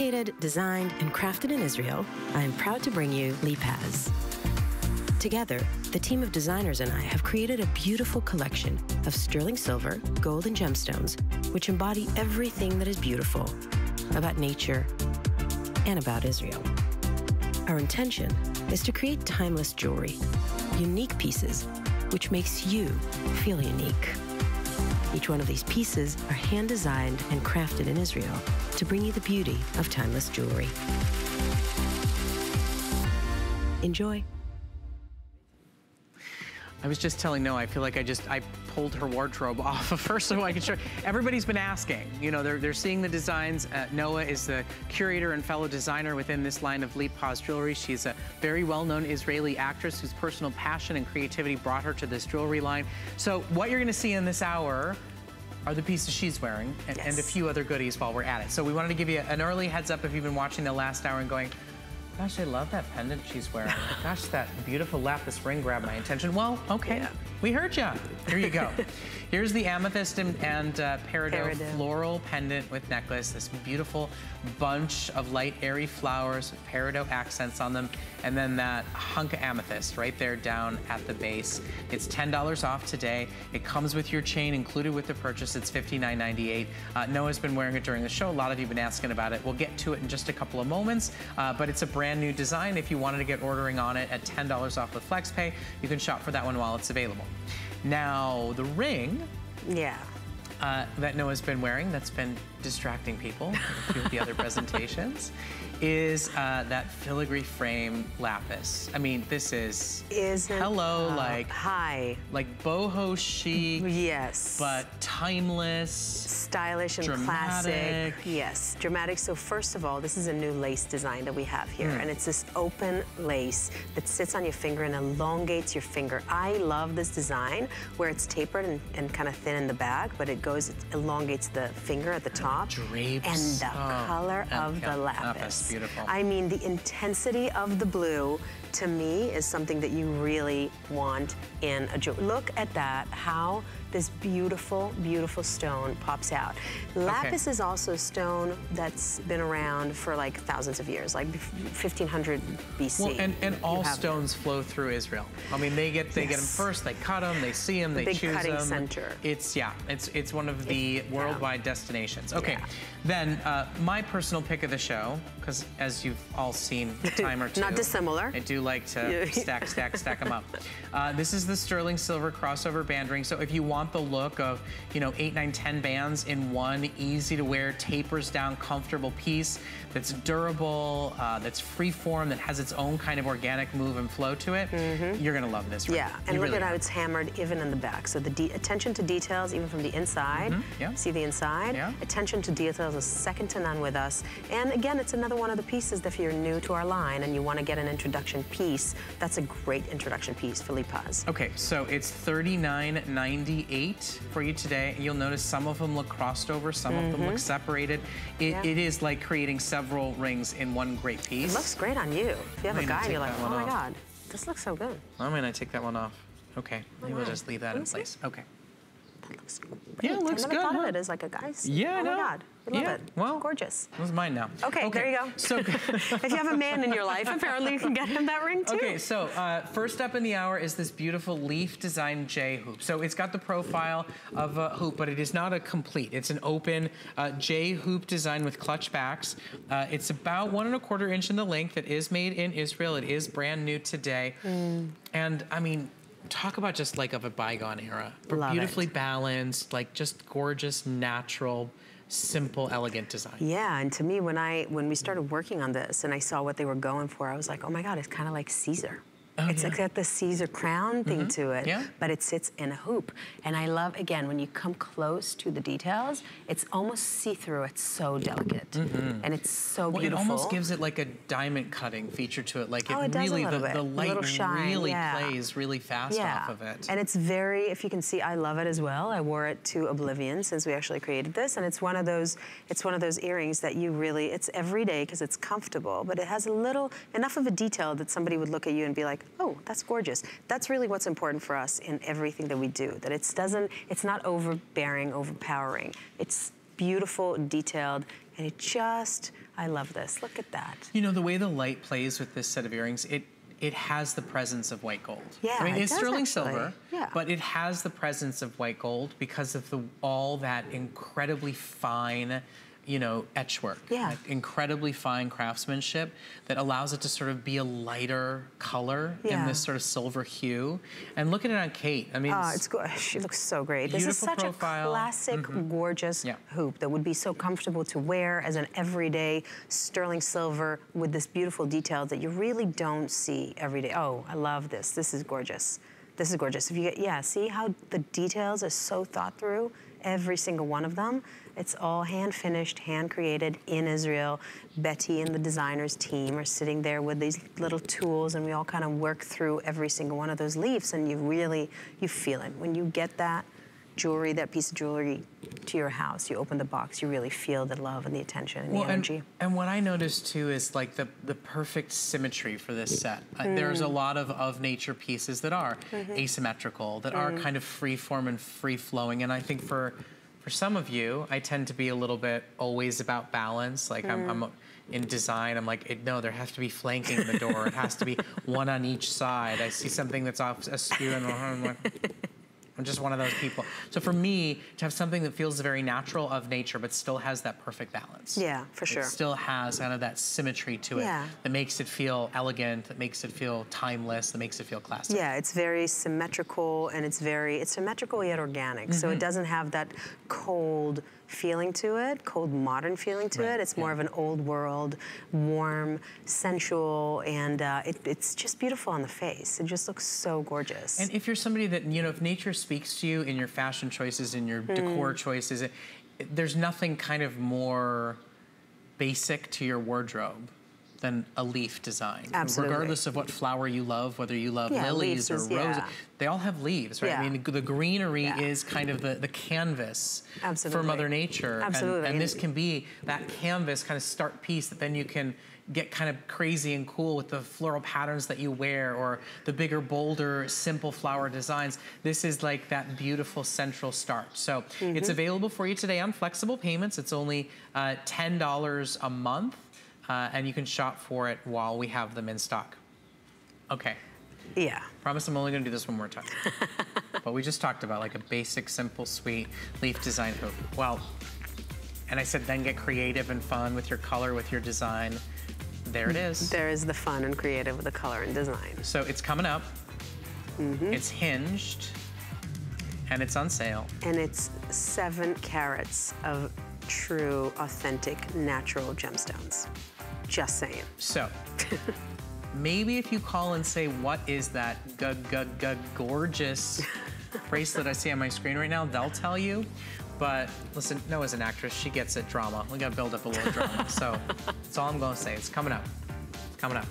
Created, designed, and crafted in Israel, I am proud to bring you Lipaz. Together, the team of designers and I have created a beautiful collection of sterling silver, gold, and gemstones, which embody everything that is beautiful about nature and about Israel. Our intention is to create timeless jewelry, unique pieces, which makes you feel unique. Each one of these pieces are hand designed and crafted in Israel to bring you the beauty of timeless jewelry. Enjoy. I was just telling Noa, I feel like I just, I pulled her wardrobe off of her so I could show, everybody's been asking, you know, they're, they're seeing the designs. Uh, Noa is the curator and fellow designer within this line of Lipaz jewelry. She's a very well-known Israeli actress whose personal passion and creativity brought her to this jewelry line. So what you're gonna see in this hour are the pieces she's wearing and, yes. and a few other goodies while we're at it. So we wanted to give you an early heads up if you've been watching the last hour and going, Gosh, I love that pendant she's wearing. Gosh, that beautiful lapis ring grabbed my attention. Well, okay, yeah. we heard you. Here you go. Here's the amethyst and, and uh, peridot, peridot, floral pendant with necklace. This beautiful bunch of light, airy flowers with peridot accents on them. And then that hunk of amethyst right there down at the base. It's $10 off today. It comes with your chain included with the purchase. It's $59.98. Uh, Noa's been wearing it during the show. A lot of you have been asking about it. We'll get to it in just a couple of moments. Uh, but it's a brand new design. If you wanted to get ordering on it at $10 off with FlexPay, you can shop for that one while it's available. Now, the ring. Yeah. Uh, that Noa's been wearing, that's been distracting people in a few of the other presentations, is uh, that filigree frame lapis. I mean, this is is hello, uh, like hi, like boho chic. Yes, but timeless, stylish and dramatic. classic. Yes, dramatic. So first of all, this is a new lace design that we have here, mm. and it's this open lace that sits on your finger and elongates your finger. I love this design where it's tapered and, and kind of thin in the back, but it goes, it elongates the finger at the top. Drapes. And the oh, color of the lapis. Beautiful. I mean, the intensity of the blue to me is something that you really want in a jewelry. Look at that, how this beautiful, beautiful stone pops out. Lapis okay. is also a stone that's been around for like thousands of years, like 1500 BC. Well, and, and all stones them. flow through Israel. I mean, they get they yes. get them first, they cut them, they see them, the they big choose cutting them. center. It's yeah, it's it's one of the it, worldwide yeah. destinations. Okay, yeah. then uh, my personal pick of the show, because as you've all seen time or two, not dissimilar. I do like to stack, stack, stack them up. Uh, this is the sterling silver crossover band ring. So if you want the look of, you know, eight, nine, ten bands in one easy to wear, tapers down, comfortable piece that's durable, uh, that's free form, that has its own kind of organic move and flow to it, mm -hmm. you're gonna love this ring. Yeah, and you look really at how it's hammered even in the back. So the attention to details, even from the inside, mm -hmm. yeah. see the inside? Yeah. Attention to details is second to none with us. And again, it's another one of the pieces that if you're new to our line and you wanna get an introduction piece, that's a great introduction piece for Lipaz. Okay, so it's $39.98 for you today. You'll notice some of them look crossed over, some mm -hmm. of them look mm-hmm. separated. It, yeah. it is like creating several rings in one great piece. It looks great on you. If you have a guy and you're like, oh my off. God, this looks so good. I'm gonna take that one off. Okay, maybe we'll just leave that in place. Okay. That looks great. Yeah, it looks I never good, thought huh? of it as like a guy's. Yeah, oh know. my God. I love yeah, it. Well, gorgeous. This is mine now. Okay, okay. there you go. So, if you have a man in your life, apparently you can get him that ring too. Okay, so uh, first up in the hour is this beautiful leaf design J hoop. So it's got the profile of a hoop, but it is not a complete. It's an open uh, J hoop design with clutch backs. Uh, it's about one and a quarter inch in the length. It is made in Israel. It is brand new today. Mm. And I mean, talk about just like of a bygone era. Love beautifully it. balanced, like just gorgeous, natural, simple, elegant design. Yeah, and to me, when I when we started working on this and I saw what they were going for, I was like, oh my God, it's kind of like Caesar. Oh, it's yeah. got the Caesar crown thing mm -hmm. to it, yeah. but it sits in a hoop. And I love, again, when you come close to the details, it's almost see-through. It's so delicate. Mm -hmm. And it's so well, beautiful. It almost gives it like a diamond cutting feature to it. Like it, oh, it really, the, the, light shine, really yeah. plays really fast off of it. And it's very, if you can see, I love it as well. I wore it to Oblivion since we actually created this. And it's one of those, it's one of those earrings that you really, it's every day because it's comfortable, but it has a little, enough of a detail that somebody would look at you and be like, oh, that's gorgeous. That's really what's important for us in everything that we do, that it doesn't, it's not overbearing, overpowering. It's beautiful, detailed, and it just I love this. Look at that. You know, the way the light plays with this set of earrings, it it has the presence of white gold. Yeah, I mean, it it's does sterling actually. silver, Yeah. but it has the presence of white gold because of the all that incredibly fine, you know, etchwork. Yeah. Like incredibly fine craftsmanship that allows it to sort of be a lighter color in this sort of silver hue. And look at it on Kate. I mean, Oh, it's good. She looks so great. This is such profile. a classic, mm-hmm. gorgeous Yeah. hoop that would be so comfortable to wear as an everyday sterling silver with this beautiful detail that you really don't see every day. Oh, I love this. This is gorgeous. This is gorgeous. If you get, yeah, see how the details are so thought through, every single one of them. It's all hand finished, hand created in Israel. Betty and the designers team are sitting there with these little tools, and we all kind of work through every single one of those leaves, and you really you feel it when you get that jewelry, that piece of jewelry to your house. You open the box, you really feel the love and the attention and Well, the energy. and, and what I noticed too is like the, the perfect symmetry for this set. Uh, Mm. there's a lot of of nature pieces that are Mm-hmm. asymmetrical, that are Mm. kind of free form and free flowing. And I think for for some of you, I tend to be a little bit always about balance. Like I'm, Mm. I'm in design, I'm like, it, no, there has to be flanking the door. it has to be one on each side. I see something that's off askew and I'm like, I'm just one of those people. So for me, to have something that feels very natural of nature, but still has that perfect balance. Yeah, for sure. It still has kind of that symmetry to it Yeah. that makes it feel elegant, that makes it feel timeless, that makes it feel classic. Yeah, it's very symmetrical and it's very it's symmetrical yet organic. So Mm-hmm. it doesn't have that cold feeling to it, cold modern feeling to Right, it. It's more yeah. of an old world, warm, sensual, and uh, it, it's just beautiful on the face. It just looks so gorgeous. And if you're somebody that, you know, if nature speaks to you in your fashion choices, in your Hmm. decor choices, it- there's nothing kind of more basic to your wardrobe than a leaf design. Absolutely. Regardless of what flower you love, whether you love Yeah, lilies or roses, yeah. they all have leaves, right? Yeah. I mean, the greenery is kind of the, the canvas for Mother Nature. And- Absolutely. And, this can be that canvas kind of start piece that then you can get kind of crazy and cool with the floral patterns that you wear or the bigger, bolder, simple flower designs. This is like that beautiful central start. So it's available for you today on flexible payments. It's only uh, $10 a month, uh, and you can shop for it while we have them in stock. Okay. yeah. Promise I'm only gonna do this one more time. but we just talked about like a basic, simple, sweet leaf design hoop. Well, and I said then get creative and fun with your color, with your design. There it is. There is the fun and creative with the color and design. So it's coming up. Mm-hmm. It's hinged, and it's on sale. And it's seven carats of true, authentic, natural gemstones. Just saying. So maybe if you call and say, what is that g g g gorgeous bracelet I see on my screen right now, they'll tell you. But listen, Noa's an actress. She gets it, drama. We gotta build up a little drama. So that's all I'm gonna say. It's coming up. Coming up.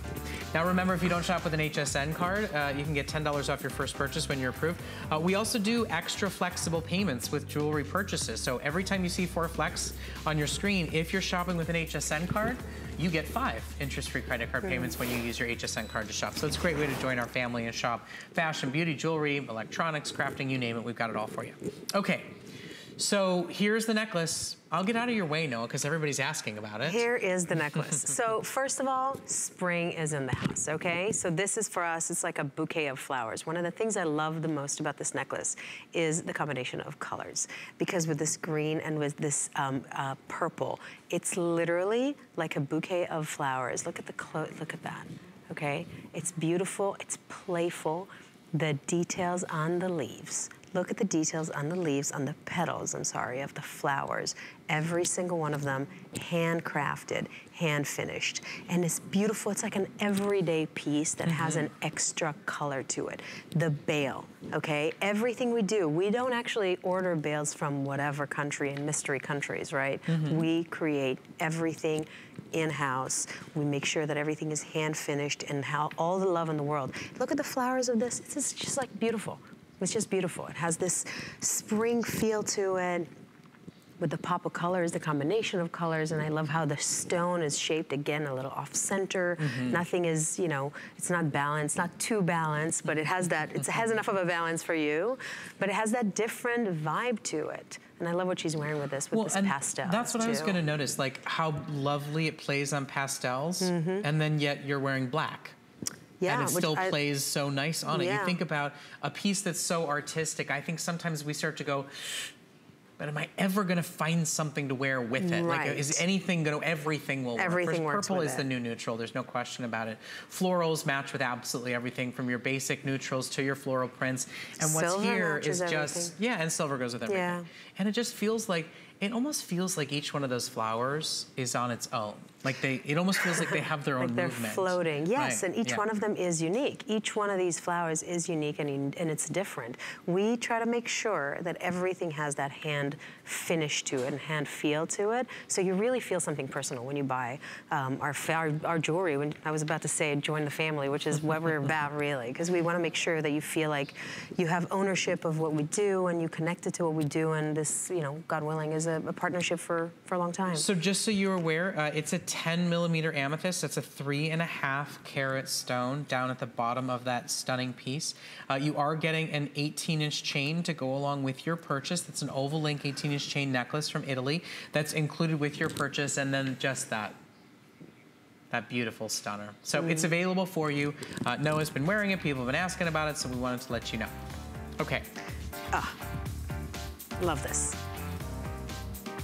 Now remember, if you don't shop with an HSN card, uh, you can get $10 off your first purchase when you're approved. Uh, we also do extra flexible payments with jewelry purchases. So every time you see 4Flex on your screen, if you're shopping with an HSN card, you get five interest-free credit card payments when you use your HSN card to shop. So it's a great way to join our family and shop fashion, beauty, jewelry, electronics, crafting, you name it, we've got it all for you. Okay, so here's the necklace. I'll get out of your way, Noa, because everybody's asking about it. Here is the necklace. so first of all, spring is in the house, okay? So this is for us, it's like a bouquet of flowers. One of the things I love the most about this necklace is the combination of colors. Because with this green and with this um, uh, purple, it's literally like a bouquet of flowers. Look at the look at that, okay? It's beautiful, it's playful. The details on the leaves. Look at the details on the leaves, on the petals, I'm sorry, of the flowers. Every single one of them handcrafted, hand finished. And it's beautiful, it's like an everyday piece that has mm-hmm. an extra color to it. The bail, okay? Everything we do, we don't actually order bails from whatever country in mystery countries, right? Mm-hmm. We create everything in-house. We make sure that everything is hand finished and how all the love in the world. Look at the flowers of this. It's just, just like beautiful. It's just beautiful. It has this spring feel to it. with the pop of colors, the combination of colors, and I love how the stone is shaped again a little off center. Mm -hmm. Nothing is, you know, it's not balanced, not too balanced, but it has that, it has enough of a balance for you, but it has that different vibe to it. And I love what she's wearing with this, with well, this pastel. That's what too. I was gonna notice, like how lovely it plays on pastels, mm -hmm. and then yet you're wearing black. Yeah, and it still I, plays so nice on it. You think about a piece that's so artistic. I think sometimes we start to go, but am I ever going to find something to wear with it? Right. Like, is anything going to, everything will everything work. Works purple is it. the new neutral. There's no question about it. Florals match with absolutely everything from your basic neutrals to your floral prints. And what's silver here is everything. just, yeah, and silver goes with everything. Yeah. And it just feels like, it almost feels like each one of those flowers is on its own. Like they, it almost feels like they have their own like they're movement. floating. Yes, right. and each yeah. one of them is unique. Each one of these flowers is unique and, and it's different. We try to make sure that everything has that hand finish to it and hand feel to it. So you really feel something personal when you buy um, our, our, our jewelry. When I was about to say join the family, which is what we're about really, because we want to make sure that you feel like you have ownership of what we do and you connected to what we do. And this, you know, God willing, is a, a partnership for for a long time. So just so you're aware, uh, it's a 10 millimeter amethyst. That's a three and a half carat stone down at the bottom of that stunning piece. Uh, you are getting an 18 inch chain to go along with your purchase. That's an oval link 18 inch chain necklace from Italy. That's included with your purchase and then just that that beautiful stunner. So mm. it's available for you. Uh, Noa's been wearing it. People have been asking about it, so we wanted to let you know. Okay. Ah, love this.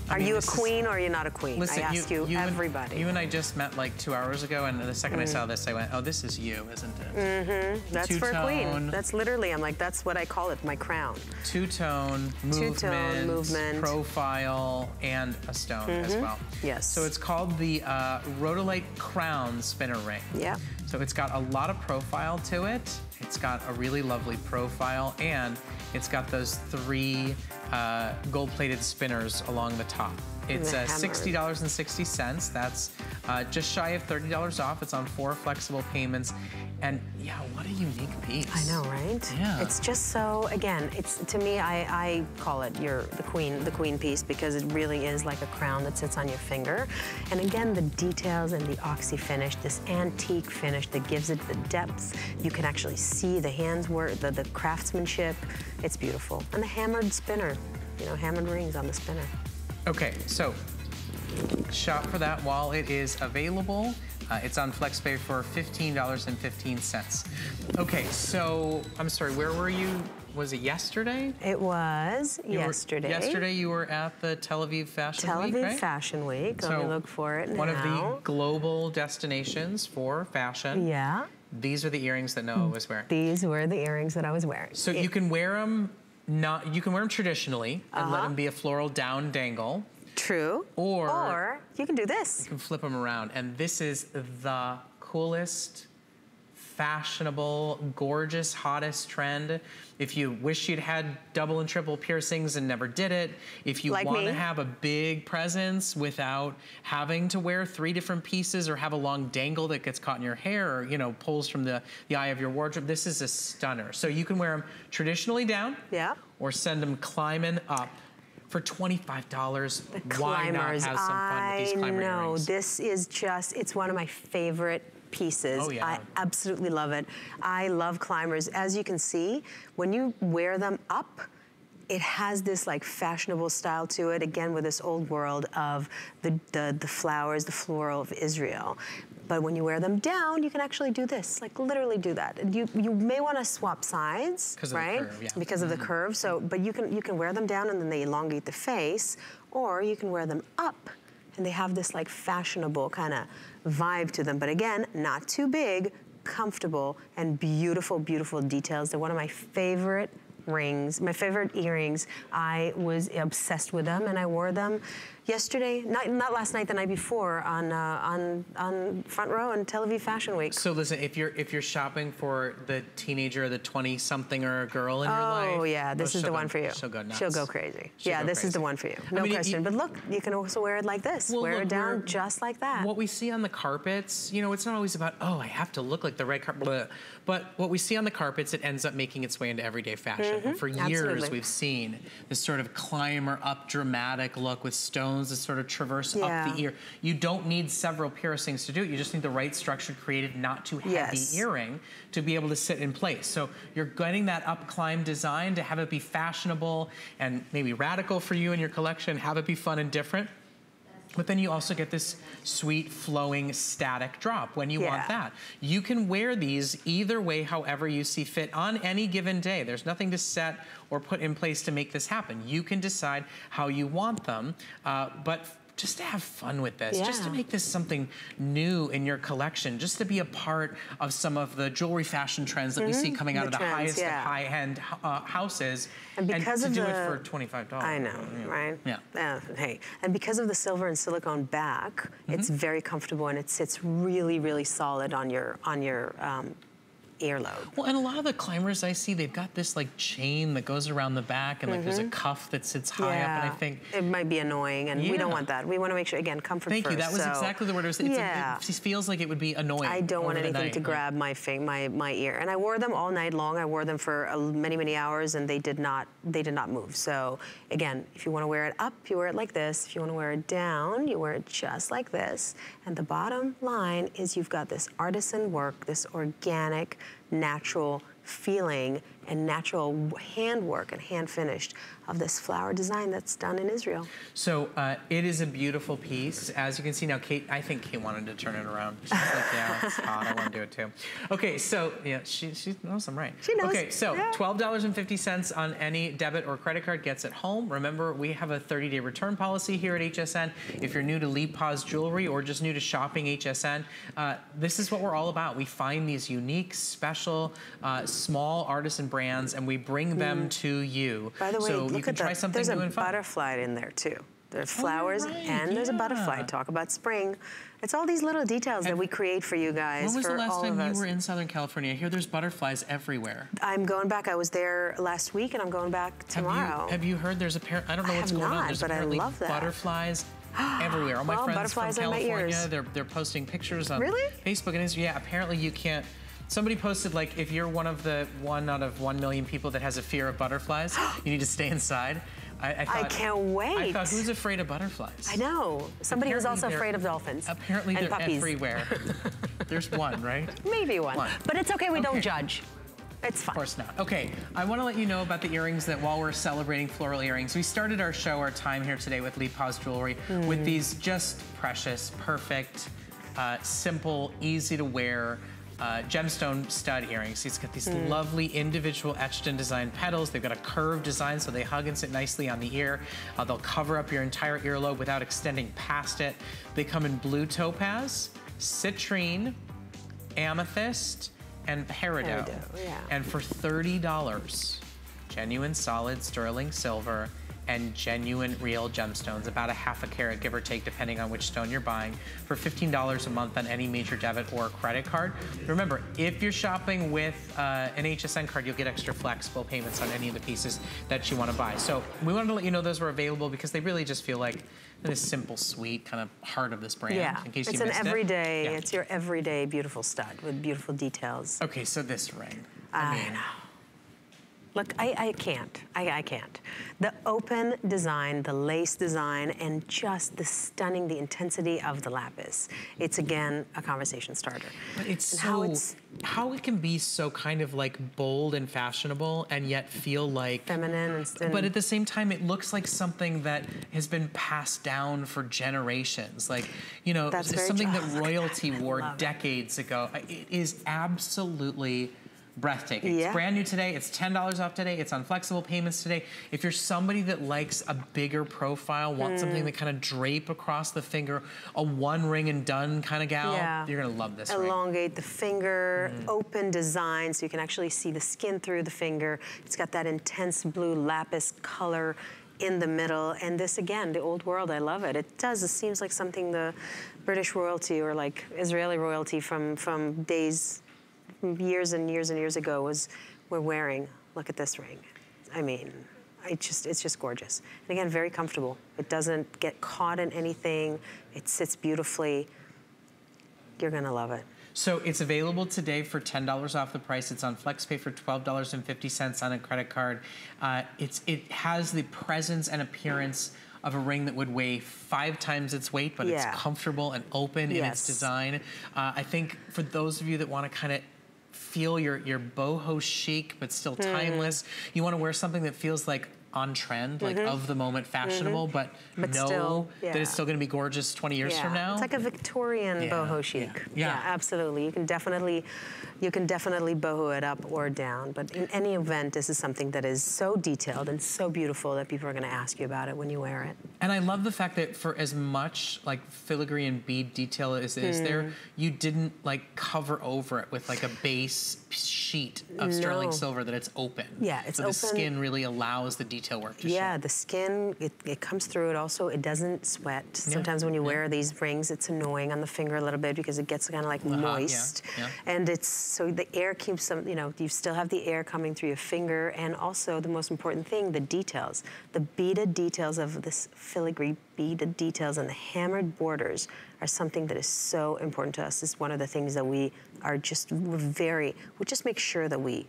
Are mean, you a queen or are you not a queen? Listen, I ask you, you, you everybody. And, you and I just met like two hours ago, and the second mm. I saw this, I went, oh, this is you, isn't it? Mm-hmm. That's for a queen. That's literally, I'm like, that's what I call it, my crown. Two-tone, movement, Two-tone, movement, profile, and a stone mm -hmm. as mm-hmm. well. Yes. So it's called the uh, Rhodolite Crown Spinner Ring. Yeah. So it's got a lot of profile to it. It's got a really lovely profile, and it's got those three uh, gold-plated spinners along the top. It's uh, $60.60. That's uh, just shy of $30 off. It's on four flexible payments. And yeah, what a unique piece. I know, right? Yeah. It's just so, again, it's to me, I, I call it your the queen, the queen piece because it really is like a crown that sits on your finger. And again, the details and the oxy finish, this antique finish that gives it the depth. You can actually see the hands work, the, the craftsmanship. It's beautiful. And the hammered spinner, you know, hammered rings on the spinner. Okay, so shop for that while it is available. Uh, it's on FlexPay for $15.15. Okay, so I'm sorry, where were you? Was it yesterday? It was you yesterday. Were, yesterday you were at the Tel Aviv Fashion Week. Tel Aviv Week, right? Fashion Week. So Let me look for it One now. of the global destinations for fashion. Yeah. These are the earrings that Noa was wearing. These were the earrings that I was wearing. So it, you can wear them not you can wear them traditionally and uh -huh. let uh-huh. them be a floral down dangle. True. Or, or you can do this. You can flip them around. And this is the coolest, fashionable, gorgeous, hottest trend. If you wish you'd had double and triple piercings and never did it, if you like want to have a big presence without having to wear three different pieces or have a long dangle that gets caught in your hair or, you know, pulls from the, the eye of your wardrobe, this is a stunner. So you can wear them traditionally down. Yeah. Or send them climbing up for $25, why not have some fun with these climber I know, earrings? this is just, it's one of my favorite pieces. Oh, yeah. I absolutely love it. I love climbers. As you can see, when you wear them up, it has this like fashionable style to it, again with this old world of the, the, the flowers, the floral of Israel. But when you wear them down, you can actually do this, like literally do that. You you may want to swap sides, right? Curve, yeah. Because of mm -hmm. the mm-hmm. curve. So, but you can you can wear them down and then they elongate the face, or you can wear them up and they have this like fashionable kind of vibe to them. But again, not too big, comfortable, and beautiful, beautiful details. They're one of my favorite rings, my favorite earrings. I was obsessed with them and I wore them yesterday, not, not last night, the night before on, uh, on, on front row in Tel Aviv Fashion Week. So listen, if you're, if you're shopping for the teenager, or the 20 something or a girl in oh, your life. Oh yeah, this is the go, one for you. She'll go nuts. She'll go crazy. She'll yeah, go this crazy. is the one for you. No I mean, question. but look, you can also wear it like this. Well, wear look, it down just like that. What we see on the carpets, you know, it's not always about, oh, I have to look like the red carpet. But what we see on the carpets, it ends up making its way into everyday fashion. Mm -hmm. For years, Absolutely. we've seen this sort of climber up dramatic look with stones that sort of traverse yeah. up the ear. You don't need several piercings to do it. You just need the right structure created, not too heavy yes. earring to be able to sit in place. So you're getting that up climb design to have it be fashionable and maybe radical for you in your collection, have it be fun and different. But then you also get this sweet flowing static drop when you yeah. want that. You can wear these either way, however you see fit on any given day. There's nothing to set or put in place to make this happen. You can decide how you want them, uh, but just to have fun with this, yeah. just to make this something new in your collection, just to be a part of some of the jewelry fashion trends that mm -hmm. we see mm-hmm. coming out the of the trends, highest yeah. of high-end uh, houses. And because and of to the, do it for $25. I know, yeah. right? Yeah. Uh, hey, and because of the silver and silicone back, mm -hmm. it's very comfortable and it sits really, really solid on your on your um, earlobe. Well, and a lot of the climbers I see, they've got this like chain that goes around the back and like mm -hmm. there's a mm-hmm. cuff that sits high yeah. up and I think... It might be annoying and yeah. we don't want that. We want to make sure, again, comfort Thank first. you, that was so, exactly the word I was saying. Yeah. It, it feels like it would be annoying I don't want anything to grab my, my, my ear. And I wore them all night long. I wore them for uh, many, many hours and they did not, they did not move. So again, if you want to wear it up, you wear it like this. If you want to wear it down, you wear it just like this. And the bottom line is you've got this artisan work, this organic, natural feeling and natural handwork and hand finished of this flower design that's done in Israel. So uh, it is a beautiful piece. As you can see now, Kate, I think Kate wanted to turn it around. She's like, yeah, it's hot, I want to do it too. Okay, so yeah, she, she knows I'm right. She knows. Okay, so yeah. $12.50 on any debit or credit card gets it home. Remember, we have a 30-day return policy here at HSN. If you're new to Lipaz Jewelry or just new to shopping HSN, uh, this is what we're all about. We find these unique, special, uh, small artisan brands and we bring them mm. to you. By the way, so you can try the, something there's new and fun. There's a butterfly in there too. There's oh, flowers oh, right, and yeah. there's a butterfly. Talk about spring. It's all these little details and that we create for you guys. When was the last time you were in Southern California? I hear there's butterflies everywhere. I'm going back. I was there last week and I'm going back tomorrow. Have you, have you heard there's a pair? I don't know what's going not, on. There's but apparently I love that. butterflies everywhere. All my well, friends from California, they're, they're posting pictures on really? Facebook and Instagram. Yeah, apparently you can't Somebody posted like, if you're one of the one out of one million people that has a fear of butterflies, you need to stay inside. I, I, thought, I, can't wait. I thought, who's afraid of butterflies? I know. Somebody apparently who's also afraid of dolphins. Apparently they're puppies. everywhere. There's one, right? Maybe one. one. But it's okay, we okay. don't judge. It's fine. Of course not. Okay, I want to let you know about the earrings that while we're celebrating floral earrings, we started our show, our time here today with Lipaz Jewelry mm. with these just precious, perfect, uh, simple, easy to wear, uh, gemstone stud earrings. He's got these mm. lovely individual etched and designed petals. They've got a curved design so they hug and sit nicely on the ear. Uh, they'll cover up your entire earlobe without extending past it. They come in blue topaz, citrine, amethyst, and peridot. peridot yeah. And for $30, genuine solid sterling silver, and genuine real gemstones, about a half a carat, give or take, depending on which stone you're buying, for $15 a month on any major debit or credit card. Remember, if you're shopping with uh, an HSN card, you'll get extra flexible payments on any of the pieces that you want to buy. So we wanted to let you know those were available because they really just feel like this simple, sweet kind of heart of this brand. Yeah, in case it's you an everyday, it. yeah. it's your everyday beautiful stud with beautiful details. Okay, so this ring. I, I mean, know. Look, I, I can't. I, I, can't. The open design, the lace design, and just the stunning, the intensity of the lapis. It's, again, a conversation starter. But it's and so, how, it's, how it can be so kind of like bold and fashionable and yet feel like... Feminine and... and but at the same time, it looks like something that has been passed down for generations. Like, you know, something that royalty wore decades ago. It is absolutely breathtaking. Yeah. It's brand new today. It's $10 off today. It's on flexible payments today. If you're somebody that likes a bigger profile, wants mm. something that kind of drape across the finger, a one ring and done kind of gal, yeah. you're gonna love this Elongate ring. the finger, mm. open design so you can actually see the skin through the finger. It's got that intense blue lapis color in the middle. And this, again, the old world, I love it. It does, it seems like something the British royalty or like Israeli royalty from, from days years and years and years ago was we're wearing. Look at this ring. I mean, it just it's just gorgeous. And again, very comfortable. It doesn't get caught in anything. It sits beautifully. You're gonna love it. So it's available today for $10 off the price. It's on FlexPay for $12.50 on a credit card. Uh, it's It has the presence and appearance of a ring that would weigh five times its weight, but yeah. it's comfortable and open yes. in its design. Uh, I think for those of you that want to kind of feel your, your boho chic, but still hmm. timeless, mm. you want to wear something that feels like on trend, like mm -hmm. of the moment fashionable, mm -hmm. but, but, know still, yeah. that it's still going to be gorgeous 20 years yeah. from now. It's like a Victorian yeah. boho chic. Yeah. absolutely. You can definitely, you can definitely boho it up or down. But in any event, this is something that is so detailed and so beautiful that people are going to ask you about it when you wear it. And I love the fact that for as much like filigree and bead detail as is there, hmm. you didn't like cover over it with like a base sheet of no. sterling silver that it's open. Yeah, it's so open. the skin really allows the detail detail work Yeah, the skin, it, it, comes through it also. It doesn't sweat. Yeah. Sometimes when you yeah. wear these rings, it's annoying on the finger a little bit because it gets kind of like uh -huh, moist. Yeah. And it's, so the air keeps some, you know, you still have the air coming through your finger and also the most important thing, the details. The beaded details of this filigree beaded details and the hammered borders are something that is so important to us. It's one of the things that we are just, we're very, we just make sure that we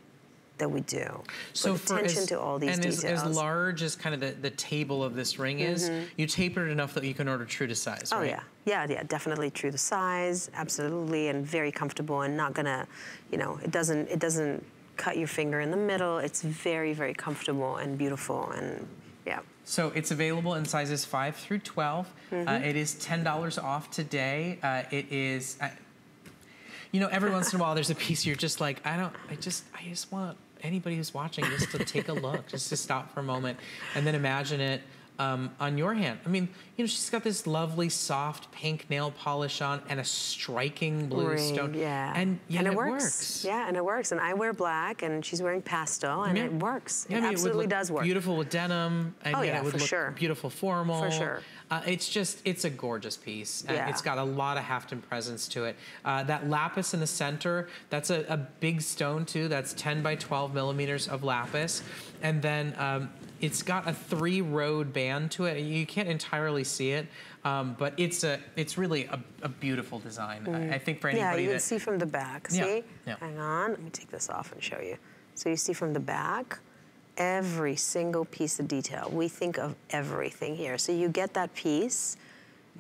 that we do. So for attention as, to all these and details. And as, large as kind of the, the table of this ring mm -hmm. is, you taper it enough that you can order true to size, oh, yeah. Yeah, yeah, definitely true to size, absolutely, and very comfortable and not gonna, you know, it doesn't, it doesn't cut your finger in the middle. It's very, very comfortable and beautiful and yeah. So it's available in sizes 5 through 12. Mm -hmm. uh, it is $10 off today. Uh, it is, uh, you know, every once in a while there's a piece you're just like, I don't, I just, I just want anybody who's watching just to take a look, just to stop for a moment, and then imagine it um, on your hand. I mean, you know, she's got this lovely soft pink nail polish on and a striking blue Ring, stone. Yeah. And, and it, it works. works. Yeah, and it works. And I wear black and she's wearing pastel and yeah. it works. Yeah, it I mean, absolutely it does work. Beautiful with denim. And oh yeah, it would for look sure. Beautiful formal. For sure. Uh, it's just, it's a gorgeous piece. Yeah. it's got a lot of Haften presence to it. Uh, that lapis in the center, that's a, a, big stone too. That's 10 by 12 millimeters of lapis. And then um, it's got a three road band to it. You can't entirely see it, um, but it's a it's really a, a beautiful design. Mm. I, I, think for anybody Yeah, you can see from the back. See? Yeah, yeah. Hang on, let me take this off and show you. So you see from the back, every single piece of detail. We think of everything here. So you get that piece,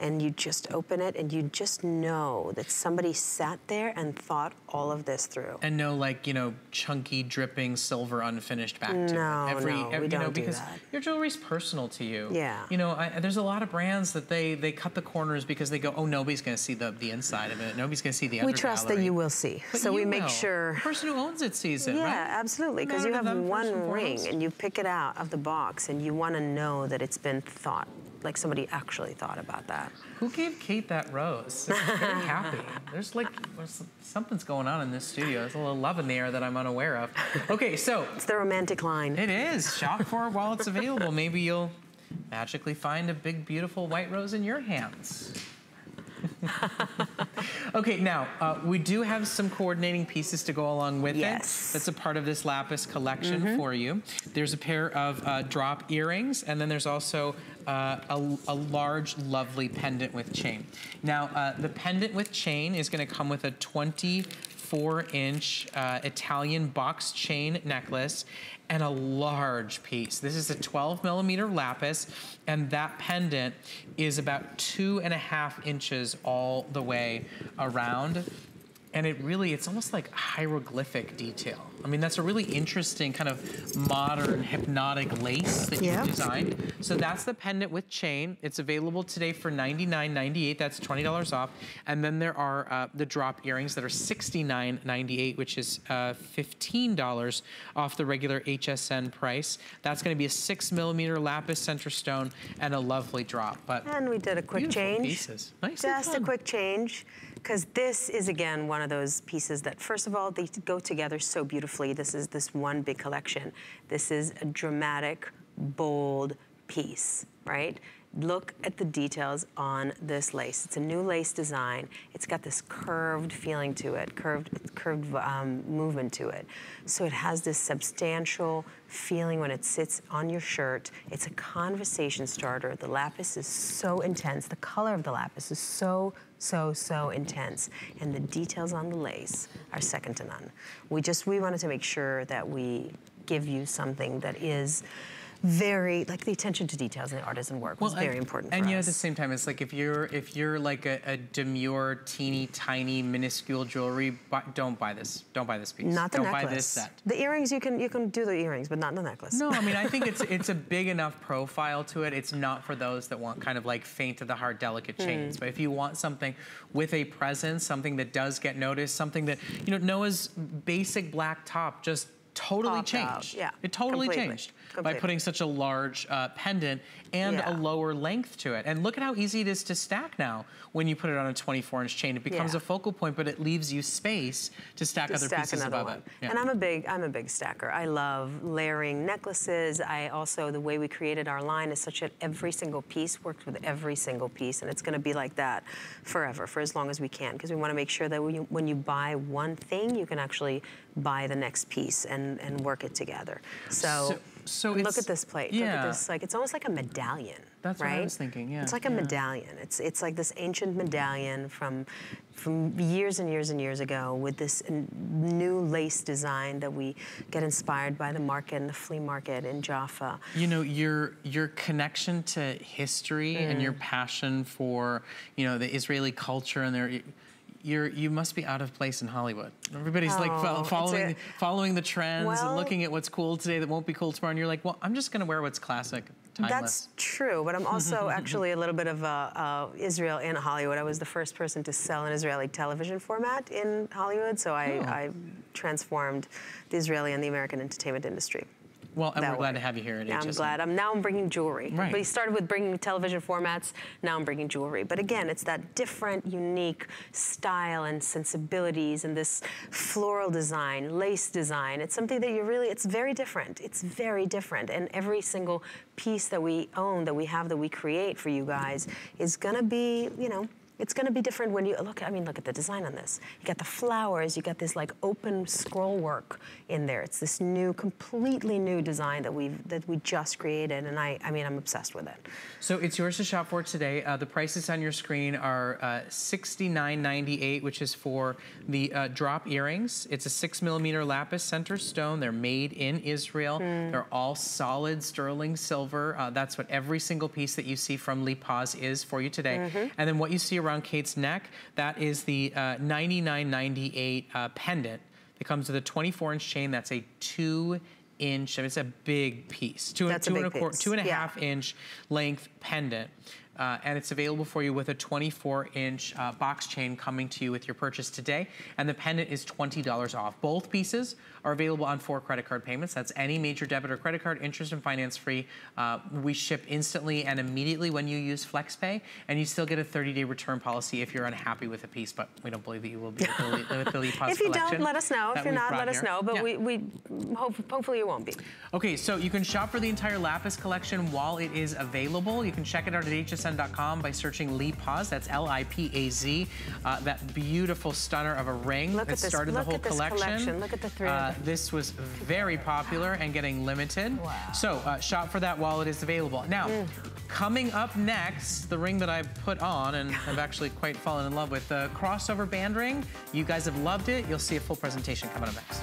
and you just open it and you just know that somebody sat there and thought all of this through. And no like, you know, chunky dripping silver unfinished back no, to it. Every, no, every, we don't know, because do that. your jewelry's personal to you. Yeah. You know, I, there's a lot of brands that they they cut the corners because they go, oh, nobody's going to see the, the inside of it. Nobody's going to see the We trust that you will see. But so we make sure. The person who owns it sees it, yeah, right? Yeah, absolutely. Because you have one ring and you pick it out of the box and you want to know that it's been thought like somebody actually thought about that. Who gave Kate that rose? I'm very happy. There's like there's, something's going on in this studio. There's a little love in the air that I'm unaware of. Okay, so it's the romantic line. It is. Shop for it while it's available. Maybe you'll magically find a big, beautiful white rose in your hands. okay, now, uh, we do have some coordinating pieces to go along with yes. it. That's a part of this lapis collection mm -hmm. for you. There's a pair of uh, drop earrings, and then there's also uh, a, a, large, lovely pendant with chain. Now, uh, the pendant with chain is gonna come with a 24 inch uh, Italian box chain necklace and a large piece. This is a 12 millimeter lapis, and that pendant is about two and a half inches all the way around. And it really, it's almost like hieroglyphic detail. I mean, that's a really interesting kind of modern hypnotic lace that you designed. So that's the pendant with chain. It's available today for $99.98. That's $20 off. And then there are uh, the drop earrings that are $69.98, which is uh, $15 off the regular HSN price. That's gonna be a six millimeter lapis center stone and a lovely drop. But And we did a quick change. pieces. Nice Just a quick change because this is again one of those pieces that first of all they go together so beautifully. This is this one big collection. This is a dramatic bold piece right look at the details on this lace. It's a new lace design. It's got this curved feeling to it, curved, curved um, movement to it. So it has this substantial feeling when it sits on your shirt. It's a conversation starter. The lapis is so intense. The color of the lapis is so, so, so intense. And the details on the lace are second to none. We just, we wanted to make sure that we give you something that is very like the attention to details in the artisan work was very important and yet at the same time it's like if you're if you're like a, a demure teeny tiny minuscule jewelry buy, don't buy this don't buy this piece not the don't necklace. buy this set the earrings you can you can do the earrings but not the necklace no i mean i think it's it's a big enough profile to it it's not for those that want kind of like faint to the heart delicate chains mm. but if you want something with a presence something that does get noticed something that you know Noa's basic black top just totally changed. Out. Yeah, it totally completely. changed completely. by putting such a large uh, pendant and yeah. a lower length to it. And look at how easy it is to stack now when you put it on a 24 inch chain. It becomes yeah. a focal point, but it leaves you space to stack to other stack pieces above one. it. Yeah. And I'm a big, I'm a big stacker. I love layering necklaces. I also, the way we created our line is such that every single piece works with every single piece, and it's gonna be like that forever, for as long as we can, because we wanna make sure that when you, when you buy one thing, you can actually buy the next piece and, and work it together. so, so so look at this plate. Yeah. Look at this, like it's almost like a medallion. That's right? what I was thinking. Yeah. It's like a yeah. medallion. It's it's like this ancient medallion from from years and years and years ago with this new lace design that we get inspired by the market and the flea market in Jaffa. You know, your your connection to history mm. and your mm. passion for, you know, the Israeli culture and their you're you must be out of place in Hollywood. Everybody's oh, like following following the trends well, and looking at what's cool today that won't be cool tomorrow. And you're like, well, I'm just going to wear what's classic. Timeless. That's true, but I'm also actually a little bit of uh, uh, Israel in Hollywood. I was the first person to sell an Israeli television format in Hollywood, so I, oh. I transformed the Israeli and the American entertainment industry. Well, and we're glad to have you here at yeah, I'm glad. I'm, now I'm bringing jewelry. Right. We started with bringing television formats. Now I'm bringing jewelry. But again, it's that different, unique style and sensibilities and this floral design, lace design. It's something that you really, it's very different. It's very different. And every single piece that we own, that we have, that we create for you guys is going to be, you know, it's going to be different when you look. I mean, look at the design on this. You got the flowers. You got this like open scroll work in there. It's this new, completely new design that we that we just created, and I, I mean, I'm obsessed with it. So it's yours to shop for today. Uh, the prices on your screen are uh, $69.98, which is for the uh, drop earrings. It's a six millimeter lapis center stone. They're made in Israel. Mm. They're all solid sterling silver. Uh, that's what every single piece that you see from Lipaz is for you today. Mm -hmm. And then what you see around Kate's neck, that is the uh, 99.98 uh, pendant. It comes with a 24 inch chain. That's a two inch, I mean, it's a big piece. Two, That's two a big and a quarter, two and a yeah. half inch length pendant uh, and it's available for you with a 24 inch uh, box chain coming to you with your purchase today. And the pendant is $20 off. Both pieces are available on four credit card payments. That's any major debit or credit card, interest and finance free. Uh, we ship instantly and immediately when you use FlexPay, and you still get a 30-day return policy if you're unhappy with a piece, but we don't believe that you will be with the, with the If you don't, let us know. If you're not, let us know, but yeah. we, we hope, hopefully you won't be. Okay, so you can shop for the entire Lapis collection while it is available. You can check it out at hsn.com by searching Lipaz. That's L-I-P-A-Z. Uh, that beautiful stunner of a ring Look that started the whole collection. collection. Look at the three. Uh, this was very popular and getting limited. Wow. So uh, shop for that while it is available. Now, mm. coming up next, the ring that I put on and I've actually quite fallen in love with, the crossover band ring. You guys have loved it. You'll see a full presentation coming up next.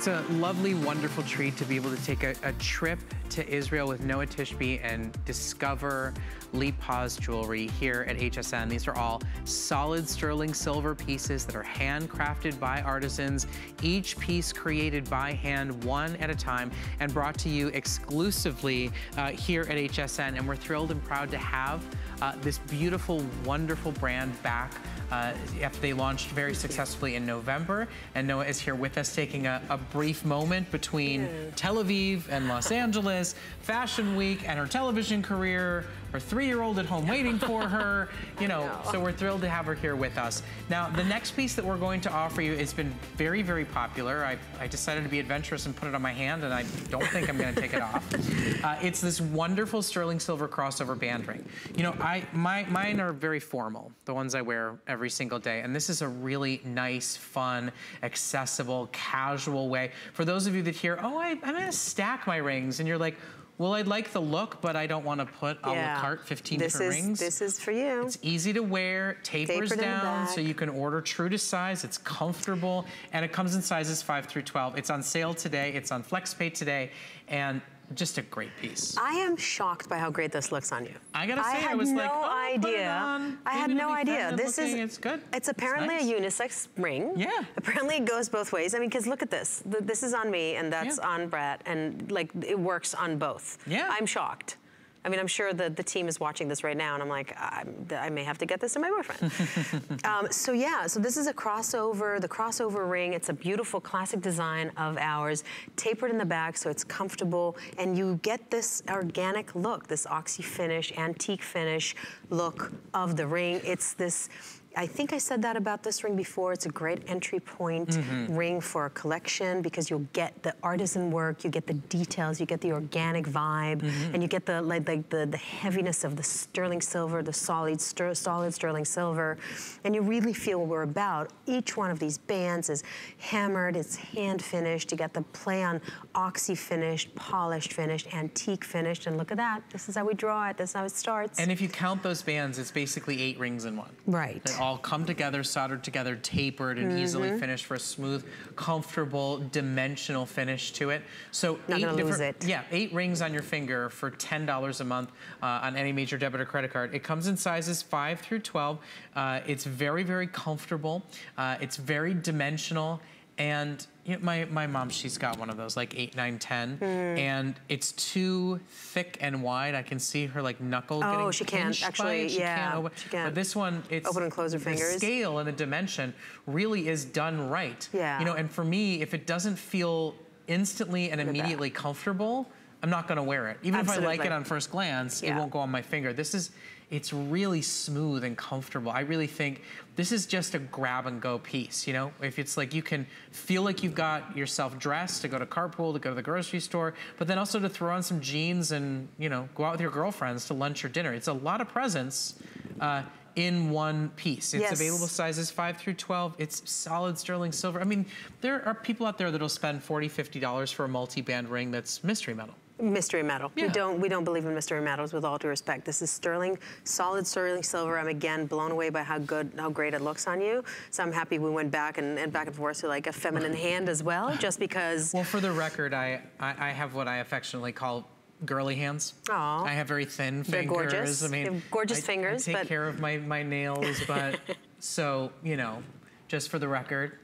It's a lovely, wonderful treat to be able to take a, a trip to Israel with Noa Tishby and discover Lipaz jewelry here at HSN. These are all solid sterling silver pieces that are handcrafted by artisans, each piece created by hand, one at a time, and brought to you exclusively uh, here at HSN. And we're thrilled and proud to have uh, this beautiful, wonderful brand back uh, after they launched very successfully in November. And Noa is here with us taking a, a brief moment between Tel Aviv and Los Angeles, Fashion Week and her television career, her three-year-old at home waiting for her, you know, so we're thrilled to have her here with us. Now, the next piece that we're going to offer you, it's been very, very popular. I, I decided to be adventurous and put it on my hand, and I don't think I'm gonna take it off. Uh, it's this wonderful sterling silver crossover band ring. You know, I my mine are very formal, the ones I wear every single day, and this is a really nice, fun, accessible, casual way. For those of you that hear, oh, I, I'm gonna stack my rings, and you're like, well, I like the look, but I don't want to put a Yeah. la carte 15 This different is- rings. this is for you. It's easy to wear, tapers Tapered down, so you can order true to size. It's comfortable, and it comes in sizes 5 through 12. It's on sale today. It's on FlexPay today, and just a great piece. I am shocked by how great this looks on you. I gotta say, I had was no like, oh, idea. I had no idea. This looking. is It's good. It's It's apparently nice. a unisex ring. Yeah. Apparently it goes both ways. I mean, because look at this. Th- This is on me, and that's Yeah. on Brett, and like it works on both. Yeah. I'm shocked. I mean, I'm sure that the team is watching this right now, and I'm like, I'm, I may have to get this to my boyfriend. um, so yeah, so this is a crossover, the crossover ring. It's a beautiful classic design of ours, tapered in the back so it's comfortable, and you get this organic look, this oxy finish, antique finish look of the ring. It's this. I think I said that about this ring before. It's a great entry point Mhm. ring for a collection because you'll get the artisan work, you get the details, you get the organic vibe, Mhm. and you get the like, like the, the heaviness of the sterling silver, the solid ster, solid sterling silver, and you really feel what we're about. Each one of these bands is hammered, it's hand finished. You get the play on oxy finished, polished finished, antique finished, and look at that. This is how we draw it. This is how it starts. And if you count those bands, it's basically eight rings in one. Right. All come together, soldered together, tapered, and easily Mhm. finished for a smooth, comfortable, dimensional finish to it. So Not eight different, it. yeah, eight rings on your finger for ten dollars a month uh, on any major debit or credit card. It comes in sizes five through twelve. Uh, it's very, very comfortable. Uh, it's very dimensional. And you know, my, my mom, she's got one of those, like eight, nine, ten, Mm. and it's too thick and wide. I can see her like knuckle Oh, getting she can't, actually. She yeah, can't open. she can't. But this one, it's Open and close her the scale and the dimension really is done right. Yeah. You know, and for me, if it doesn't feel instantly and at immediately comfortable, I'm not gonna wear it. Even Absolutely. if I like it on first glance, Yeah. it won't go on my finger. This is, it's really smooth and comfortable. I really think this is just a grab and go piece, you know? If it's like you can feel like you've got yourself dressed to go to carpool, to go to the grocery store, but then also to throw on some jeans and, you know, go out with your girlfriends to lunch or dinner. It's a lot of presents uh, in one piece. It's Yes. available sizes 5 through 12. It's solid sterling silver. I mean, there are people out there that'll spend $40, $50 for a multi-band ring that's mystery metal. Mystery metal. Yeah. We don't we don't believe in mystery metals with all due respect. This is sterling, solid sterling silver. I'm again blown away by how good, how great it looks on you. So I'm happy we went back and, and back and forth to like a feminine hand as well, just because. Well, for the record, I, I, I have what I affectionately call girly hands. Aw. I have very thin They're fingers. gorgeous. I mean, gorgeous I- fingers, I take but- care of my, my nails, but so, you know, just for the record.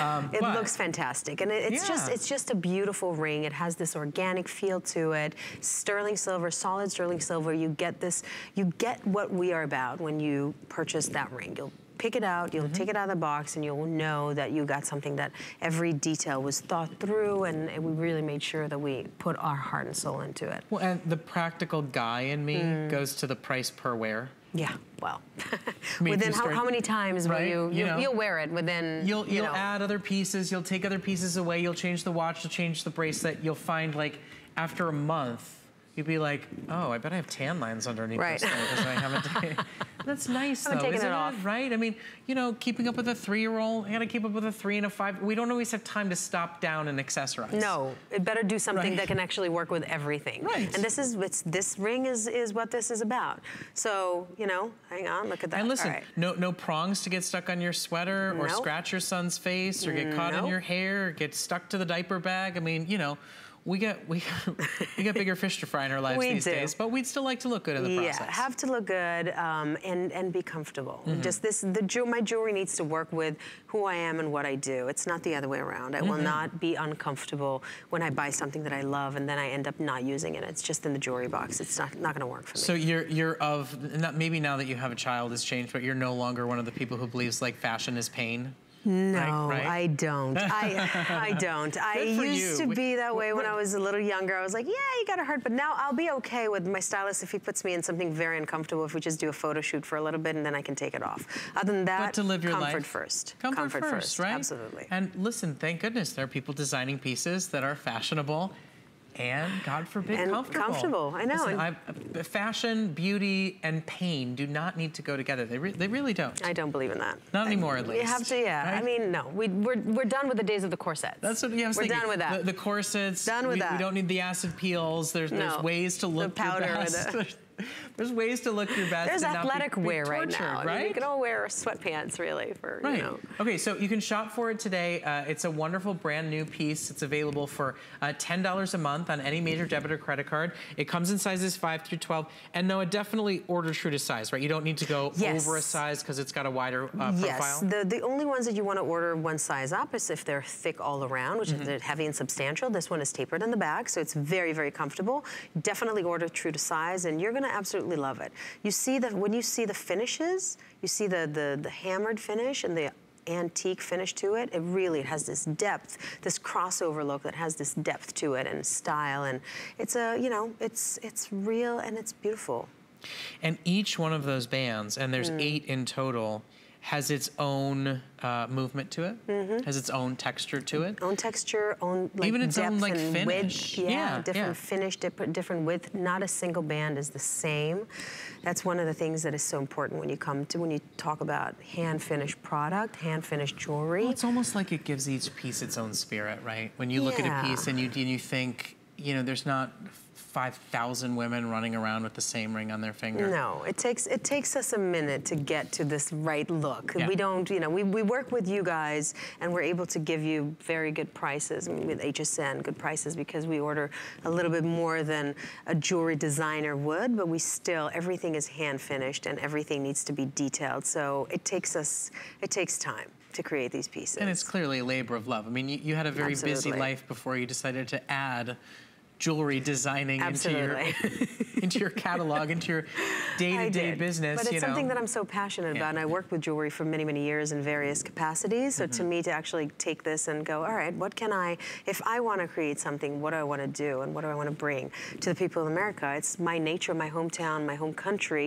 Um, It but- looks fantastic, and it, it's just it's just a beautiful ring. It has this organic feel to it. Sterling silver, solid sterling silver. You get this, you get what we are about when you purchase that ring. You'll pick it out, you'll Mm-hmm. take it out of the box, and you'll know that you got something that every detail was thought through, and, and we really made sure that we put our heart and soul into it. Well, and the practical guy in me Mm. goes to the price per wear. Yeah, well, within how, start- how many times will Right, you, you you know. you'll wear it within, You'll you you'll know. add other pieces. You'll take other pieces away. You'll change the watch. You'll change the bracelet. You'll find like after a month, you'll be like, oh, I bet I have tan lines underneath Right. this thing because I haven't. That's nice though, isn't it off. right? I mean, you know, keeping up with a three-year-old, I got to keep up with a three and a five. We don't always have time to stop down and accessorize. No, it better do something Right. that can actually work with everything. Right. And this is it's, this ring is is what this is about. So you know, hang on, look at that. And listen, right. no no prongs to get stuck on your sweater or Nope. scratch your son's face or get caught in your hair or get stuck to the diaper bag. I mean, you know, we get we we got bigger fish to fry in our lives these do. days, but we'd still like to look good in the yeah, process. have to look good um, and and be comfortable. Mm-hmm. Just this, the my jewelry needs to work with who I am and what I do. It's not the other way around. I will Mm-hmm. not be uncomfortable when I buy something that I love and then I end up not using it. It's just in the jewelry box. It's not not going to work for me. So you're you're of not, maybe now that you have a child has changed, but you're no longer one of the people who believes like fashion is pain. No, right? I don't. I I don't. I used you. to be that way when I was a little younger. I was like, yeah, you got to hurt, but now I'll be okay with my stylist if he puts me in something very uncomfortable. If we just do a photo shoot for a little bit and then I can take it off. Other than that, but to live your comfort life first. Comfort, first, right? Absolutely. And listen, thank goodness there are people designing pieces that are fashionable and God forbid And comfortable. comfortable, I know, Listen, I- uh, fashion, beauty, and pain do not need to go together. They re- they really don't. I don't believe in that. Not anymore, at least. We least. have to, yeah. I mean, no, we, we're, we're done with the days of the corsets. That's what yeah, I was We're thinking. done with that. The, the corsets. Done with we, that. We don't need the acid peels. There's No. there's ways to look the powder or best. the- there's ways to look your best. There's not be- athletic be wear right tortured, now. I mean, right? you can all wear sweatpants, really, for, Right. you know. Okay, so you can shop for it today. Uh, it's a wonderful brand new piece. It's available for uh, $10 a month on any major debit or credit card. It comes in sizes 5 through 12. And Noa, definitely order true to size, right? You don't need to go Yes. over a size because it's got a wider uh, Yes, profile. the, the only ones that you want to order one size up is if they're thick all around, which Mm-hmm. is heavy and substantial. This one is tapered in the back, so it's very, very comfortable. Definitely order true to size, and you're going to absolutely love it. You see the, when you see the finishes, you see the, the, the hammered finish and the antique finish to it, it really it has this depth, this crossover look that has this depth to it and style, and it's a, you know, it's, it's real and it's beautiful. And each one of those bands, and Mm. there's eight in total, has its own uh, movement to it, Mm-hmm. has its own texture to it. own texture, own like Even its depth own, like, and finish. width. Yeah, Yeah, different yeah. finish, different, width. Not a single band is the same. That's one of the things that is so important when you come to when you talk about hand finished product, hand finished jewelry. Well, it's almost like it gives each piece its own spirit, right? When you look at a piece and you and you think, you know, there's not 5,000 women running around with the same ring on their finger. No, it takes it takes us a minute to get to this right look. Yeah. We don't, you know, we, we work with you guys and we're able to give you very good prices with HSN, good prices because we order a little bit more than a jewelry designer would, but we still everything is hand finished and everything needs to be detailed. So it takes us it takes time to create these pieces. And it's clearly a labor of love. I mean, you, you had a very busy life before you decided to add jewelry designing into your into your catalog, into your day-to-day -day business. But it's you know. something that I'm so passionate yeah. about, and I worked with jewelry for many, many years in various capacities. So mm -hmm. to mm-hmm. me, to actually take this and go, all right, what can I, if I want to create something, what do I want to do, and what do I want to bring to the people of America? It's my nature, my hometown, my home country,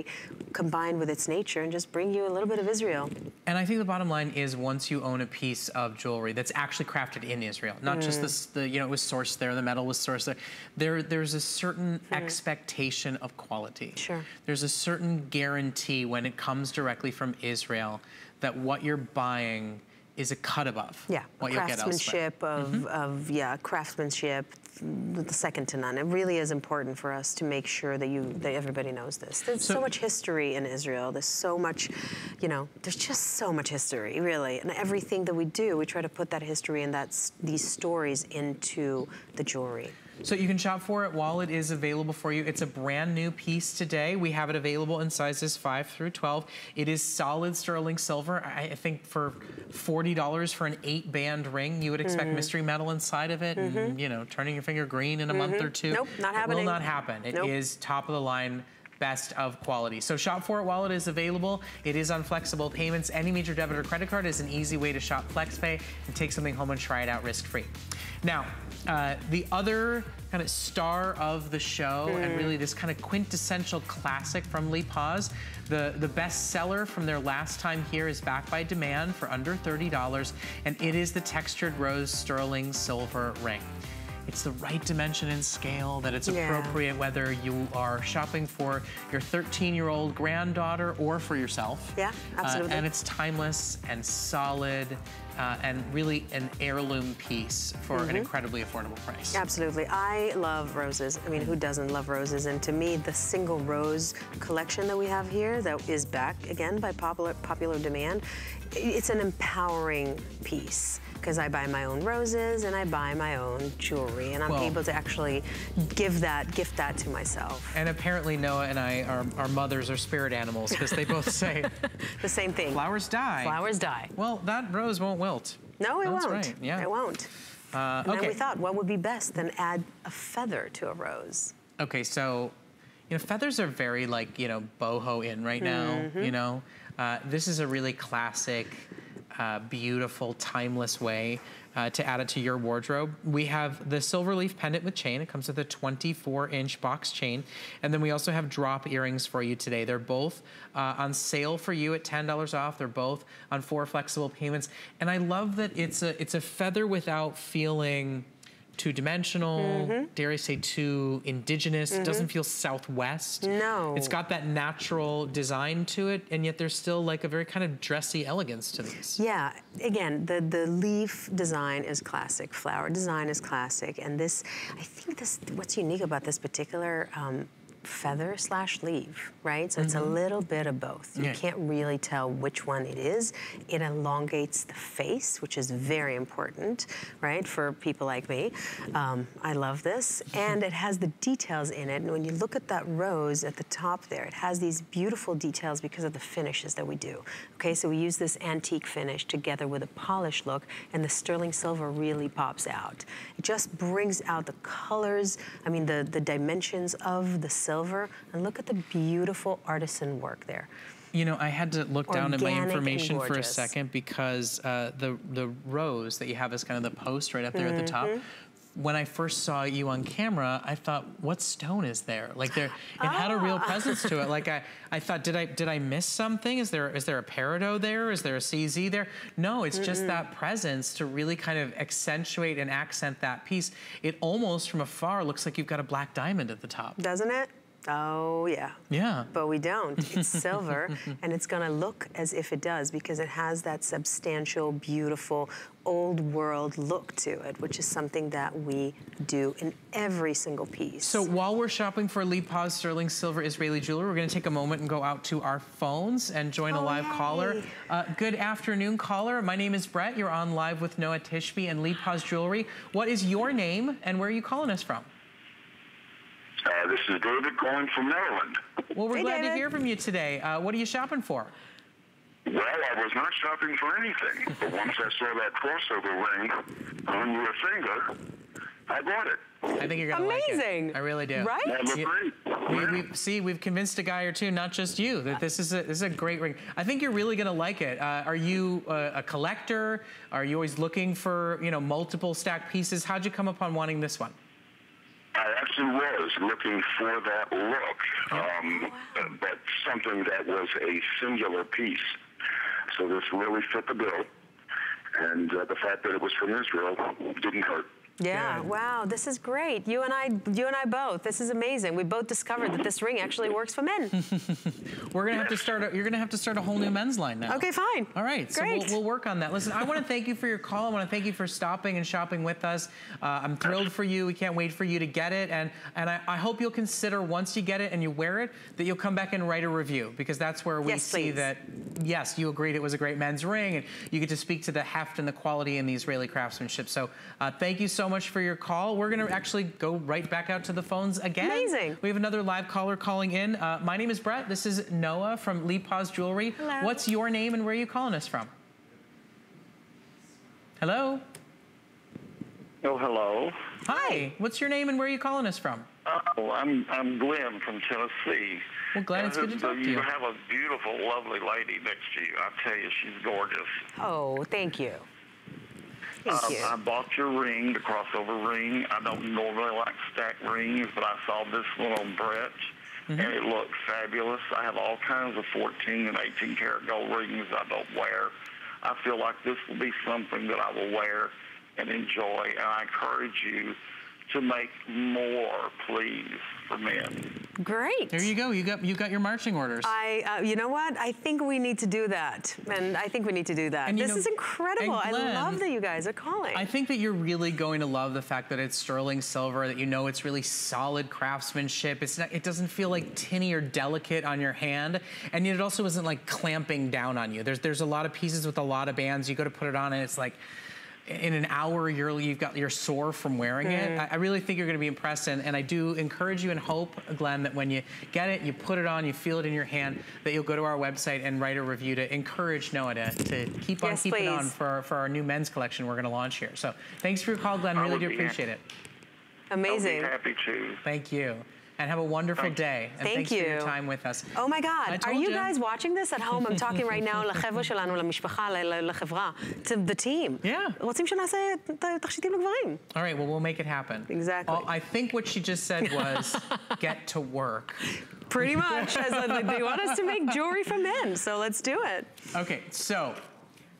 combined with its nature, and just bring you a little bit of Israel. And I think the bottom line is, once you own a piece of jewelry that's actually crafted in Israel, not mm. just this, the you know, it was sourced there, the metal was sourced there. There, there's a certain mm. expectation of quality. Sure. There's a certain guarantee when it comes directly from Israel that what you're buying is a cut above. Yeah, what craftsmanship of, mm -hmm. of, yeah, craftsmanship, the second to none. It really is important for us to make sure that you, that everybody knows this. There's so, so much history in Israel. There's so much, you know, there's just so much history, really. And everything that we do, we try to put that history and that's these stories into the jewelry. So you can shop for it while it is available for you. It's a brand new piece today. We have it available in sizes 5 through 12. It is solid sterling silver. I think for $40 for an eight band ring, you would expect mm -hmm. mystery metal inside of it mm -hmm. and, mm-hmm. you know, turning your finger green in a mm -hmm. month or two. Nope, not happening. It will not happen. It nope. is top of the line best of quality. So shop for it while it is available. It is on flexible payments. Any major debit or credit card is an easy way to shop FlexPay and take something home and try it out risk-free. Now, uh, the other kind of star of the show mm. and hmm. really this kind of quintessential classic from Lipaz, the, the best seller from their last time here is back by demand for under $30, and it is the textured rose sterling silver ring it's the right dimension and scale, that it's appropriate whether you are shopping for your 13-year-old granddaughter or for yourself. Yeah, absolutely. Uh, and it's timeless and solid uh, and really an heirloom piece for mm -hmm. an mm-hmm. incredibly affordable price. Absolutely. I love roses. I mean, who doesn't love roses? And to me, the single rose collection that we have here that is back again by popular, popular demand, it's an empowering piece because I buy my own roses and I buy my own jewelry and I'm well, able to actually give that, gift that to myself. And apparently Noa and I, our, our mothers are spirit animals because they both say the same thing. Flowers die. Flowers die. Well, that rose won't wilt. No, it That's won't. Right. Yeah. It won't. Uh, and okay. then we thought, what would be best than add a feather to a rose? Okay, so, you know, feathers are very like, you know, boho in right now, mm -hmm. you know. Uh, this is a really classic uh, beautiful, timeless way uh, to add it to your wardrobe. We have the silver leaf pendant with chain. It comes with a 24 inch box chain. And then we also have drop earrings for you today. They're both uh, on sale for you at $10 off. They're both on four flexible payments. And I love that it's a, it's a feather without feeling two-dimensional, mm -hmm. dare I say too indigenous, mm -hmm. doesn't feel Southwest. No. It's got that natural design to it, and yet there's still like a very kind of dressy elegance to this. Yeah, again, the, the leaf design is classic, flower design is classic, and this, I think this, what's unique about this particular um, feather slash leaf, right? So mm -hmm. it's a mm-hmm. little bit of both. You yeah. can't really tell which one it is. It elongates the face, which is very important, right, for people like me. Um, I love this. And it has the details in it. And when you look at that rose at the top there, it has these beautiful details because of the finishes that we do. Okay, so we use this antique finish together with a polished look, and the sterling silver really pops out. It just brings out the colors, I mean, the, the dimensions of the silver silver, and look at the beautiful artisan work there. You know, I had to look Organic down at my information for a second because uh, the the rose that you have is kind of the post right up there mm -hmm. at the top. Mm-hmm. When I first saw you on camera, I thought, what stone is there? Like there, it had a real ah. presence to it. Like I, I thought, did I did I miss something? Is there is there a peridot there? Is there a CZ there? No, it's mm -mm. just that presence to really kind of accentuate and accent that piece. It almost from afar looks like you've got a black diamond at the top. Doesn't it? Oh, yeah. Yeah. But we don't. It's silver, and it's going to look as if it does because it has that substantial, beautiful, old world look to it, which is something that we do in every single piece. So while we're shopping for Lipaz Sterling Silver Israeli Jewelry, we're going to take a moment and go out to our phones and join oh, a live yay. caller. Uh, good afternoon, caller. My name is Brett. You're on live with Noa Tishby and Lipaz Jewelry. What is your name, and where are you calling us from? Uh, this is David calling from Maryland. Well, we're hey, glad David. to hear from you today. Uh, what are you shopping for? Well, I was not shopping for anything, but once I saw that crossover ring on your finger, I bought it. I think you're gonna Amazing. like it. I really do. Right? That looked You- great. We, we see we've convinced a guy or two, not just you, that this is a this is a great ring. I think you're really gonna like it. Uh, are you a, a collector? Are you always looking for you know multiple stacked pieces? How'd you come upon wanting this one? I was looking for that look, um, but something that was a singular piece. So this really fit the bill, and uh, the fact that it was from Israel didn't hurt. Yeah, wow, this is great. You and I, you and I both. This is amazing. We both discovered that this ring actually works for men. We're gonna have to start. A, you're gonna have to start a whole new men's line now. Okay, fine. All right, so Great. we'll, we'll work on that. Listen, I want to thank you for your call. I want to thank you for stopping and shopping with us. Uh, I'm thrilled for you. We can't wait for you to get it, and and I, I hope you'll consider once you get it and you wear it that you'll come back and write a review because that's where we Yes, see please. that yes, you agreed it was a great men's ring, and you get to speak to the heft and the quality and the Israeli craftsmanship. So uh, thank you so much for your call. We're gonna actually go right back out to the phones again. Amazing. We have another live caller calling in. Uh, my name is Brett. This is Noa from Lipaz Jewelry. Hello. What's your name and where are you calling us from? Hello. Oh, hello. Hi. What's your name and where are you calling us from? Oh, I'm I'm Glenn from Tennessee. Well, Glenn, it's good to And talk to you you. have a beautiful, lovely lady next to you. I tell you, she's gorgeous. Oh, thank you. Thank Um, you. I bought your ring, the crossover ring. I don't normally like stacked rings, but I saw this one on Brett, Mm-hmm. and it looked fabulous. I have all kinds of 14 and 18 karat gold rings I don't wear. I feel like this will be something that I will wear and enjoy, and I encourage you to make more, please, for men. Great. There you go. You got you got your marching orders. I, uh, you know what? I think we need to do that, and I think we need to do that. And you this know- is incredible. and I love that you guys are calling. I think that you're really going to love the fact that it's sterling silver, that you know it's really solid craftsmanship. It's not, it doesn't feel like tinny or delicate on your hand, and yet it also isn't like clamping down on you. There's there's a lot of pieces with a lot of bands. You go to put it on, and it's like. In an hour, you're, you've got you're sore from wearing it. Mm. I, I really think you're going to be impressed, and, and I do encourage you and hope, Glenn, that when you get it, you put it on, you feel it in your hand, that you'll go to our website and write a review to encourage Noa to, to keep on Yes, keeping on for our, for our new men's collection we're going to launch here. So thanks for your call, Glenn. I Really do be appreciate it. Amazing. I'll be happy to. Thank you And have a wonderful day. And Thank thanks for your you. time with us. Oh my I God, are told you you. guys watching this at home? I'm talking right now לחבר'ה שלנו, למשפחה, ל- ל- לחברה, to the team. Yeah. רוצים שנעשה ת- תכשיטים לגברים. All right, well, we'll make it happen. Exactly. Oh, I think what she just said was get to work. Pretty much. As a, they want us to make jewelry for men, so let's do it. Okay, so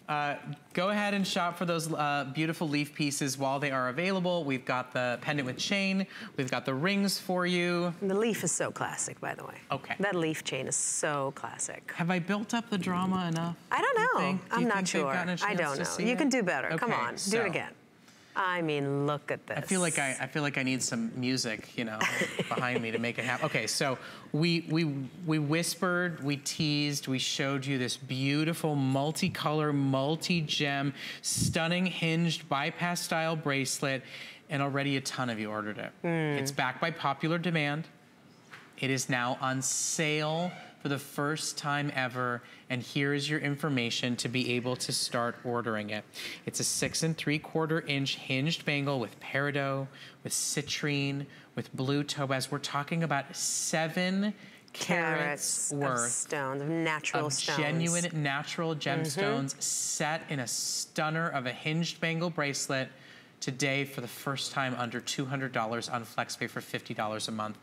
uh, go ahead and shop for those uh, beautiful leaf pieces while they are available. We've got the pendant with chain. We've got the rings for you. The leaf is so classic, by the way. Okay. That leaf chain is so classic. Have I built up the drama enough? I don't know. Do I'm not sure. I don't know. see You it? can do better. Come Okay, on, do it again. I mean, look at this. I feel like I, I feel like I need some music, you know, behind me to make it happen. Okay, so we we we whispered, we teased, we showed you this beautiful multicolor, multi-gem, stunning hinged bypass style bracelet, and already a ton of you ordered it. Hmm. It's backed by popular demand. It is now on sale for the first time ever, and here is your information to be able to start ordering it. It's a six and three quarter inch hinged bangle with peridot, with citrine, with blue topaz. We're talking about seven carats, carats of worth stones, of natural of stones. genuine natural gemstones mm-hmm. set in a stunner of a hinged bangle bracelet today for the first time under $200 on FlexPay for $50 a month.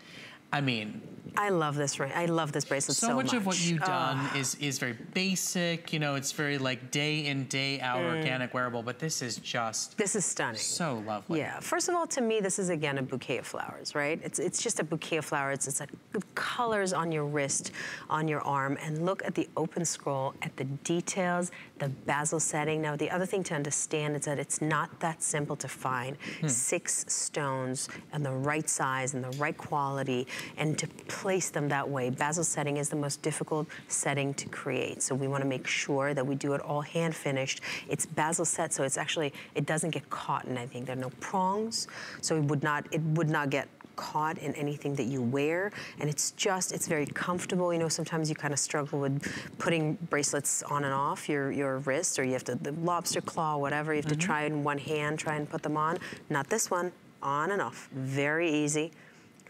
I mean, I love this ring. I love this bracelet so, so, much, of what you've done Ah. is is very basic. You know, it's very like day in day out Mm. organic wearable. But this is just This is stunning. so lovely. Yeah. First of all, to me, this is again a bouquet of flowers, right? It's it's just a bouquet of flowers. It's it's like colors on your wrist, on your arm, and look at the open scroll, at the details, the bezel setting. Now, the other thing to understand is that it's not that simple to find Hmm. six stones and the right size and the right quality, and to place them that way. Bezel setting is the most difficult setting to create. So we want to make sure that we do it all hand finished. It's bezel set, so it's actually it doesn't get caught in anything. There are no prongs, so it would not it would not get caught in anything that you wear and it's just it's very comfortable you know sometimes you kind of struggle with putting bracelets on and off your your wrist or you have to the lobster claw whatever you have to mm-hmm. try it in one hand try and put them on not this one on and off. Very easy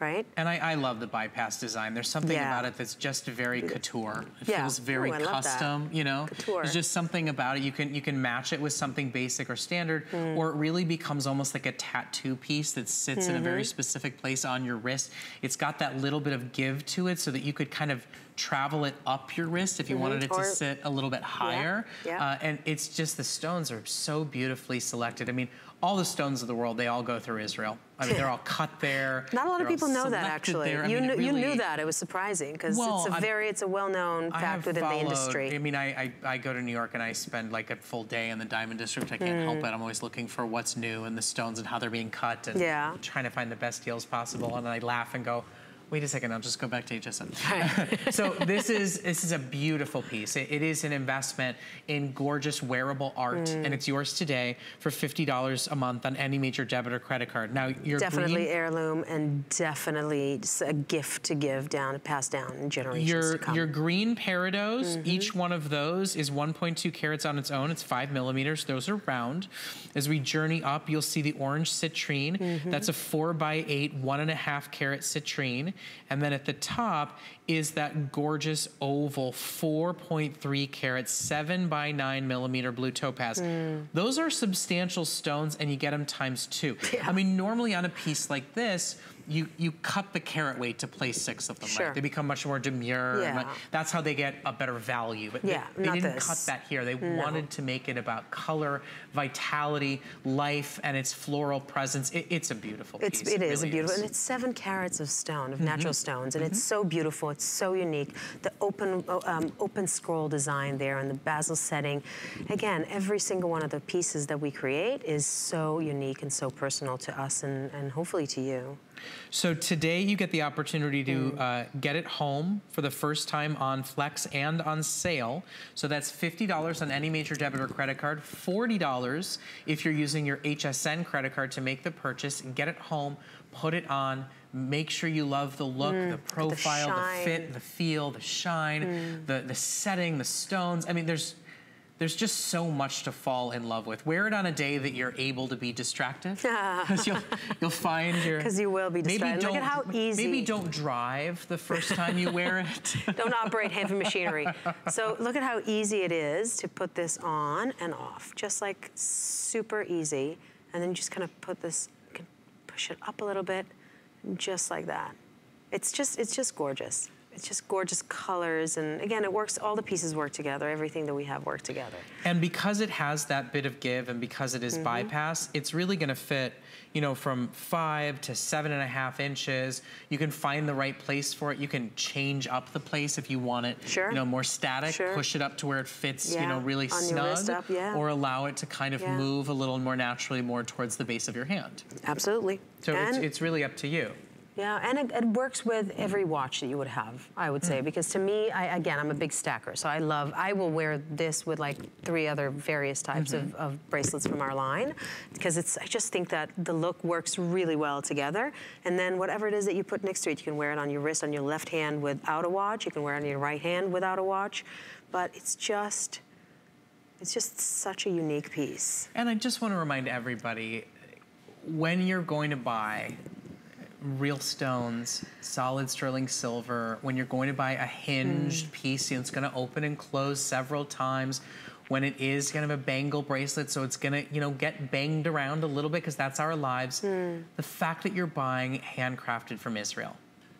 right? And I, I, love the bypass design. There's something yeah. about it that's just very couture. It yeah. feels very Ooh, custom, you know? Couture. There's just something about it. You can you can match it with something basic or standard, mm. or it really becomes almost like a tattoo piece that sits mm -hmm. in a very mm-hmm. specific place on your wrist. It's got that little bit of give to it so that you could kind of travel it up your wrist if you mm -hmm. wanted it or, to sit a little bit higher. Yeah, yeah. Uh, and it's just, the stones are so beautifully selected. I mean, all the stones of the world, they all go through Israel. I mean, they're all cut there. Not a lot of people know that actually. You, mean, knew, really, you knew that. It was surprising because well, it's a very, it's a well-known fact within followed, the industry. I mean, I, I, I, go to New York and I spend like a full day in the Diamond District. I can't mm. help it. I'm always looking for what's new and the stones and how they're being cut and yeah. trying to find the best deals possible. And I laugh and go, Wait a second, I'll just go back to HSN. so this is this is a beautiful piece. it, it is an investment in gorgeous wearable art, mm. and it's yours today for $50 a month on any major debit or credit card. Now, you're Definitely green, heirloom and definitely a gift to give down, pass down in generations your, to come. Your green peridots, mm -hmm. each one of those is 1.2 carats on its own. It's five millimeters. Those are round. As we journey up, you'll see the orange citrine. Mm -hmm. That's a four by eight, one and a half carat citrine. And then at the top is that gorgeous oval 4.3 carat, 7 by 9 millimeter blue topaz. Mm. Those are substantial stones and you get them times two. Yeah. I mean, normally on a piece like this, you, you cut the carat weight to place six of them, sure. right? They become much more demure. Yeah. that's how they get a better value. But yeah, they, they didn't this. cut that here. They no. wanted to make it about color, vitality, life, and its floral presence. It, it's a beautiful it's, piece. It, it is really a beautiful, is. and it's seven carats of stone, of mm -hmm. natural stones, and mm -hmm. it's Mm-hmm. so beautiful. It's so unique. The open, um, open scroll design there and the bezel setting. Again, every single one of the pieces that we create is so unique and so personal to us and, and hopefully to you. So today you get the opportunity to mm. uh, get it home for the first time on Flex and on sale. So that's $50 on any major debit or credit card, $40 if you're using your HSN credit card to make the purchase. And get it home, put it on, make sure you love the look, mm, the profile, the, the, fit, the feel, the shine, mm. the, the setting, the stones. I mean, there's there's just so much to fall in love with. Wear it on a day that you're able to be distracted. Because you'll, you'll find your... Because you will be distracted. Maybe Look at how easy... Maybe don't drive the first time you wear it. don't operate heavy machinery. So look at how easy it is to put this on and off. Just like super easy. And then you just kind of put this, push it up a little bit, just like that. It's just, it's just gorgeous it's just gorgeous colors. And again, it works, all the pieces work together. Everything that we have work together. And because it has that bit of give and because it is mm -hmm. bypass, it's really gonna fit, you know, from five to seven and a half inches. You can find the right place for it. You can change up the place if you want it, sure. you know, more static, sure. push it up to where it fits, yeah. you know, really On snug. Up, yeah. Or allow it to kind of yeah. move a little more naturally more towards the base of your hand. Absolutely. So it's, it's really up to you. Yeah, and it, it, works with every watch that you would have, I would say, mm. because to me, I, again, I'm a big stacker, so I love, I will wear this with like three other various types mm -hmm. of, Mm-hmm. of, bracelets from our line, because it's, I just think that the look works really well together, and then whatever it is that you put next to it, you can wear it on your wrist, on your left hand without a watch, you can wear it on your right hand without a watch, but it's just, it's just such a unique piece. And I just want to remind everybody, when you're going to buy real stones, solid sterling silver, when you're going to buy a hinged mm. piece, you know, it's gonna open and close several times, when it is kind of a bangle bracelet, so it's gonna, you know, get banged around a little bit because that's our lives. Mm. The fact that you're buying handcrafted from Israel.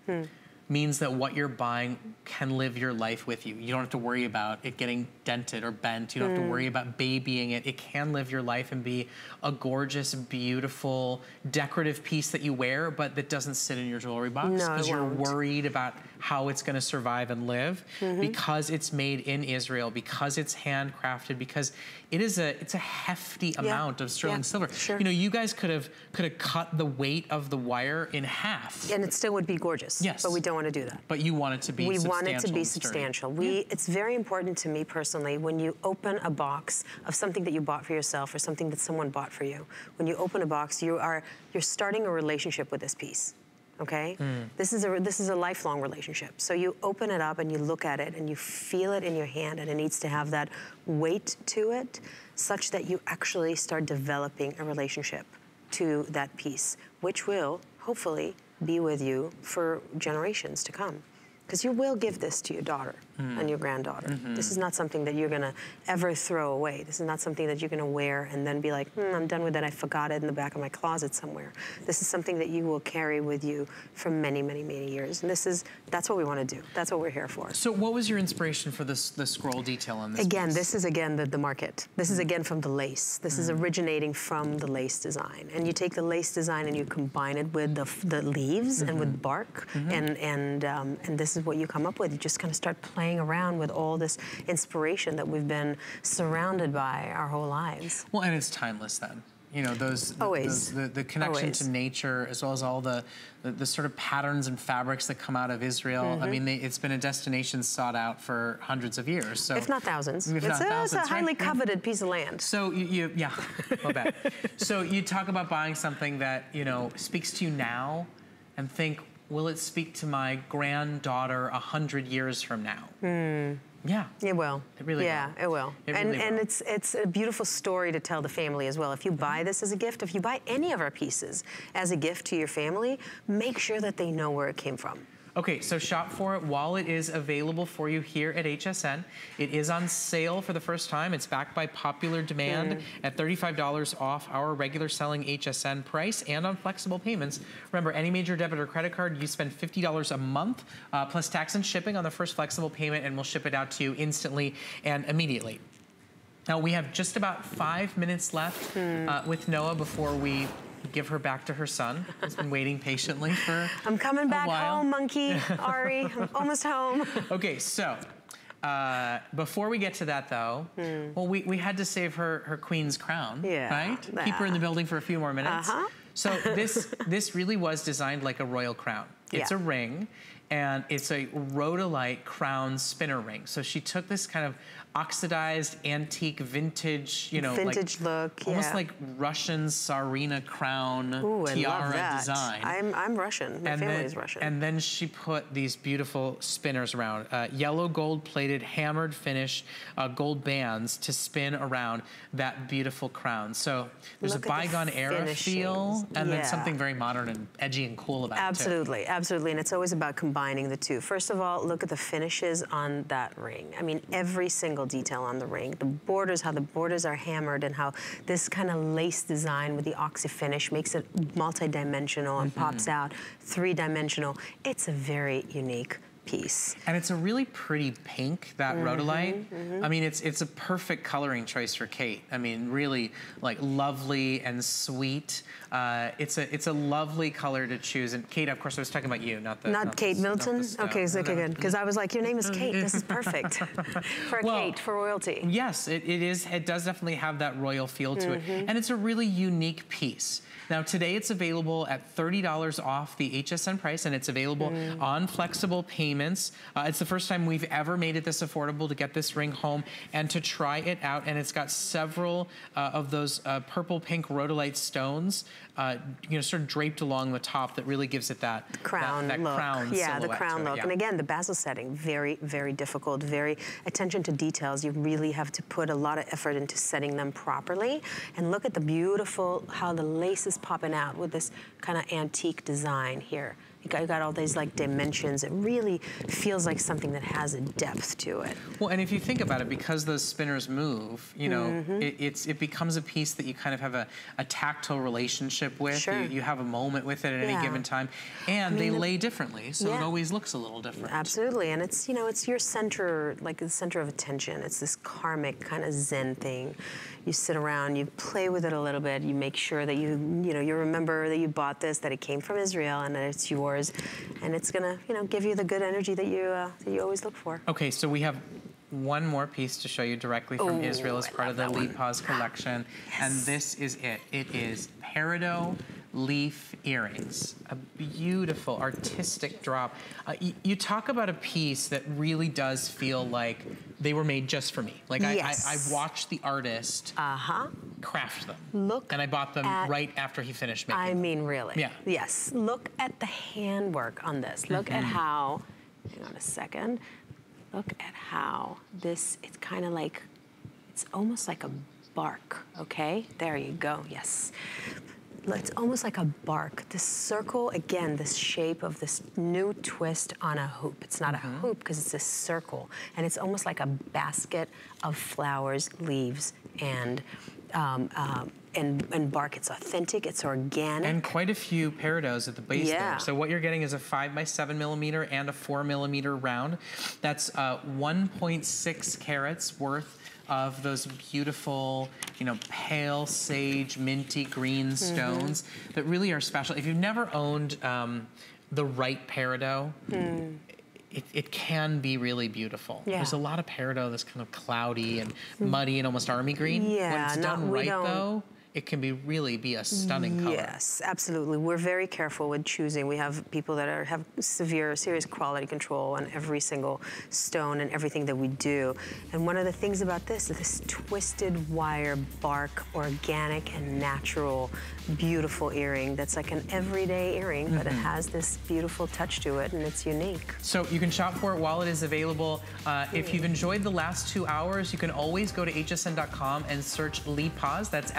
Mm means that what you're buying can live your life with you. You don't have to worry about it getting dented or bent. You don't mm. have to worry mm. about babying it. It can live your life and be a gorgeous, beautiful, decorative piece that you wear, but that doesn't sit in your jewelry box because no, you're worried about how it's gonna survive and live mm -hmm. because it's made in Israel, because it's handcrafted, because it is a it's a hefty yeah. amount of sterling yeah, silver. Sure. You know, you guys could have could have cut the weight of the wire in half. And it still would be gorgeous. Yes. But we don't want to do that. But you want it to be We want it to be substantial. We yeah. it's very important to me personally when you open a box of something that you bought for yourself or something that someone bought for you. When you open a box, you are you're starting a relationship with this piece okay? Mm. This is a this is a lifelong relationship. So you open it up and you look at it and you feel it in your hand and it needs to have that weight to it such that you actually start developing a relationship to that piece, which will hopefully be with you for generations to come. Because you will give this to your daughter Mm. and your granddaughter. Mhm. This is not something that you're gonna ever throw away. This is not something that you're gonna wear and then be like, hmm, I'm done with it. I forgot it in the back of my closet somewhere. This is something that you will carry with you for many, many, many years. And this is, that's what we wanna do. That's what we're here for. So what was your inspiration for this the scroll detail on this Again, piece? this is again the, the market. This is again from the lace. This is Mm. originating from the lace design. And you take the lace design and you combine it with the, the leaves and with bark, Mhm. and and um, and this is what you come up with. You just kind of start playing around with all this inspiration that we've been surrounded by our whole lives. Well, and it's timeless then. You know, those, the- Always. those- the, the connection Always. to nature as well as all the, the, the sort of patterns and fabrics that come out of Israel. I Mhm. mean, they, it's been a destination sought out for hundreds of years. So if not thousands. If it's, not a, thousands, it's a highly Yeah. coveted piece of land. So you, you yeah, well bet. so you talk about buying something that you know speaks to you now, and think, will it speak to my granddaughter a hundred years from now? Hmm. Yeah. It will. It really will. yeah, will. it will. It and really and will. it's it's a beautiful story to tell the family as well. If you buy this as a gift, if you buy any of our pieces as a gift to your family, make sure that they know where it came from. Okay, so shop for it while it is available for you here at HSN. It is on sale for the first time. It's backed by popular demand Mm. at $35 off our regular selling HSN price and on flexible payments. Remember, any major debit or credit card, you spend $50 a month uh, plus tax and shipping on the first flexible payment, and we'll ship it out to you instantly and immediately. Now, we have just about five minutes left Hmm. uh, with Noa before we give her back to her son, who's been waiting patiently for I'm coming back home, monkey. Ari, I'm almost home. Okay, so uh, before we get to that, though, well, we, we had to save her her queen's crown, Hmm. Yeah, right? Keep her in the building for a few more minutes. Uh-huh. So this this really was designed like a royal crown. It's Yeah. a ring, and it's a rhodolite crown spinner ring. So she took this kind of oxidized, antique, vintage, you know, Vintage like, look, almost yeah. like Russian Tsarina crown Ooh, tiara design I'm I'm Russian. My and family then, is Russian. And then she put these beautiful spinners around, uh, yellow gold plated, hammered finish, uh, gold bands to spin around that beautiful crown. So there's Look a at the bygone era feel, and then something very modern and edgy and cool about it. Absolutely, absolutely. And it's always about combining the two. First of all, look at the finishes on that ring. I mean, every single detail on the ring. The borders, how the borders are hammered and how this kind of lace design with the oxy finish makes it multi-dimensional and pops mm-hmm. out three-dimensional. It's a very unique piece. And it's a really pretty pink, that Mhm, rhodolite. mhm. I mean, it's it's a perfect coloring choice for Kate. I mean, really like lovely and sweet. Uh, it's a it's a lovely color to choose. And Kate, of course, I was talking about you, not the Not, the Kate not Middleton? the okay, so, okay, good. Because I was like, your name is Kate. This is perfect. for Well, Kate, for royalty. Yes, it, it is. It does definitely have that royal feel to Mhm. it, and it's a really unique piece. Now today it's available at thirty dollars off the HSN price, and it's available Mm. on flexible payments. Uh, it's the first time we've ever made it this affordable to get this ring home and to try it out. And it's got several uh, of those uh, purple pink rhodolite stones, uh, you know, sort of draped along the top that really gives it that crown that, that look. crown yeah, the crown it, look. yeah. And again, the bezel setting, very, very difficult, very attention to details. You really have to put a lot of effort into setting them properly. And look at the beautiful, how the lace is popping out with this kind of antique design here. You got, all these like dimensions. It really feels like something that has a depth to it. Well, and if you think about it, because those spinners move, you know, Mhm. it, it's it becomes a piece that you kind of have a, a tactile relationship with. Sure. You, you have a moment with it at any given time, and I they the- lay differently, so it always looks a little different. Absolutely, and it's you know it's your center, like the center of attention. It's this karmic kind of Zen thing. You sit around, you play with it a little bit, you make sure that you you know you remember that you bought this, that it came from Israel, and that it's yours, and it's gonna you know give you the good energy that you uh, that you always look for. Okay, so we have one more piece to show you directly from Oh, Israel as I part of the Lipaz collection, and this is it. It is peridot leaf earrings, a beautiful artistic drop. Uh, you talk about a piece that really does feel like they were made just for me. Like Yes. I, I, I watched the artist uh-huh. craft them. Look and I bought them at- right after he finished making I them. I mean, really. Yeah. Yes. Look at the handwork on this. Look at Mhm. how. Hang on a second. Look at how this. It's kind of like. It's almost like a bark. Okay. There you go. Yes. It's almost like a bark. This circle, again, this shape of this new twist on a hoop. It's not Mm-hmm. a hoop because it's a circle. And it's almost like a basket of flowers, leaves, and um, um, and, and bark. It's authentic, it's organic. And quite a few peridots at the base Yeah. there. So what you're getting is a five by seven millimeter and a four millimeter round. That's uh, 1.6 carats worth of those beautiful, you know, pale sage, minty green Mm-hmm. stones that really are special. If you've never owned um, the right peridot, it, it can be really beautiful. Hmm. Yeah. There's a lot of peridot that's kind of cloudy and muddy and almost army green. when Yeah, it's not- done we right though, it can be really be a stunning color. Yes, absolutely. We're very careful with choosing. We have people that are, have severe, serious quality control on every single stone and everything that we do. And one of the things about this is this twisted wire bark, organic and natural, beautiful earring that's like an everyday earring, but it Mhm. has this beautiful touch to it and it's unique. So you can shop for it while it is available. Uh, if you've enjoyed the last two hours, you can always go to hsn.com and search Lipaz, that's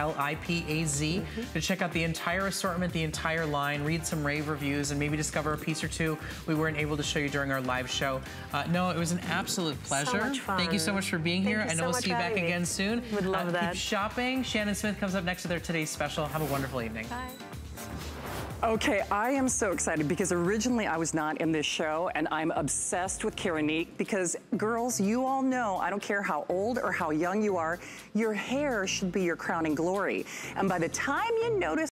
L-I-P-A-Z, to check out the entire assortment, the entire line, read some rave reviews, and maybe discover a piece or two we weren't able to show you during our live show. Uh, no, it was an absolute pleasure. much Thank you so much for being Thank here. I know so we'll see you back me. again soon. Would love Uh, that. Keep shopping. Shannon Smith comes up next with their Today's Special. Have a wonderful evening. Bye. Okay, I am so excited because originally I was not in this show and I'm obsessed with Keranique because girls, you all know, I don't care how old or how young you are, your hair should be your crowning glory. And by the time you notice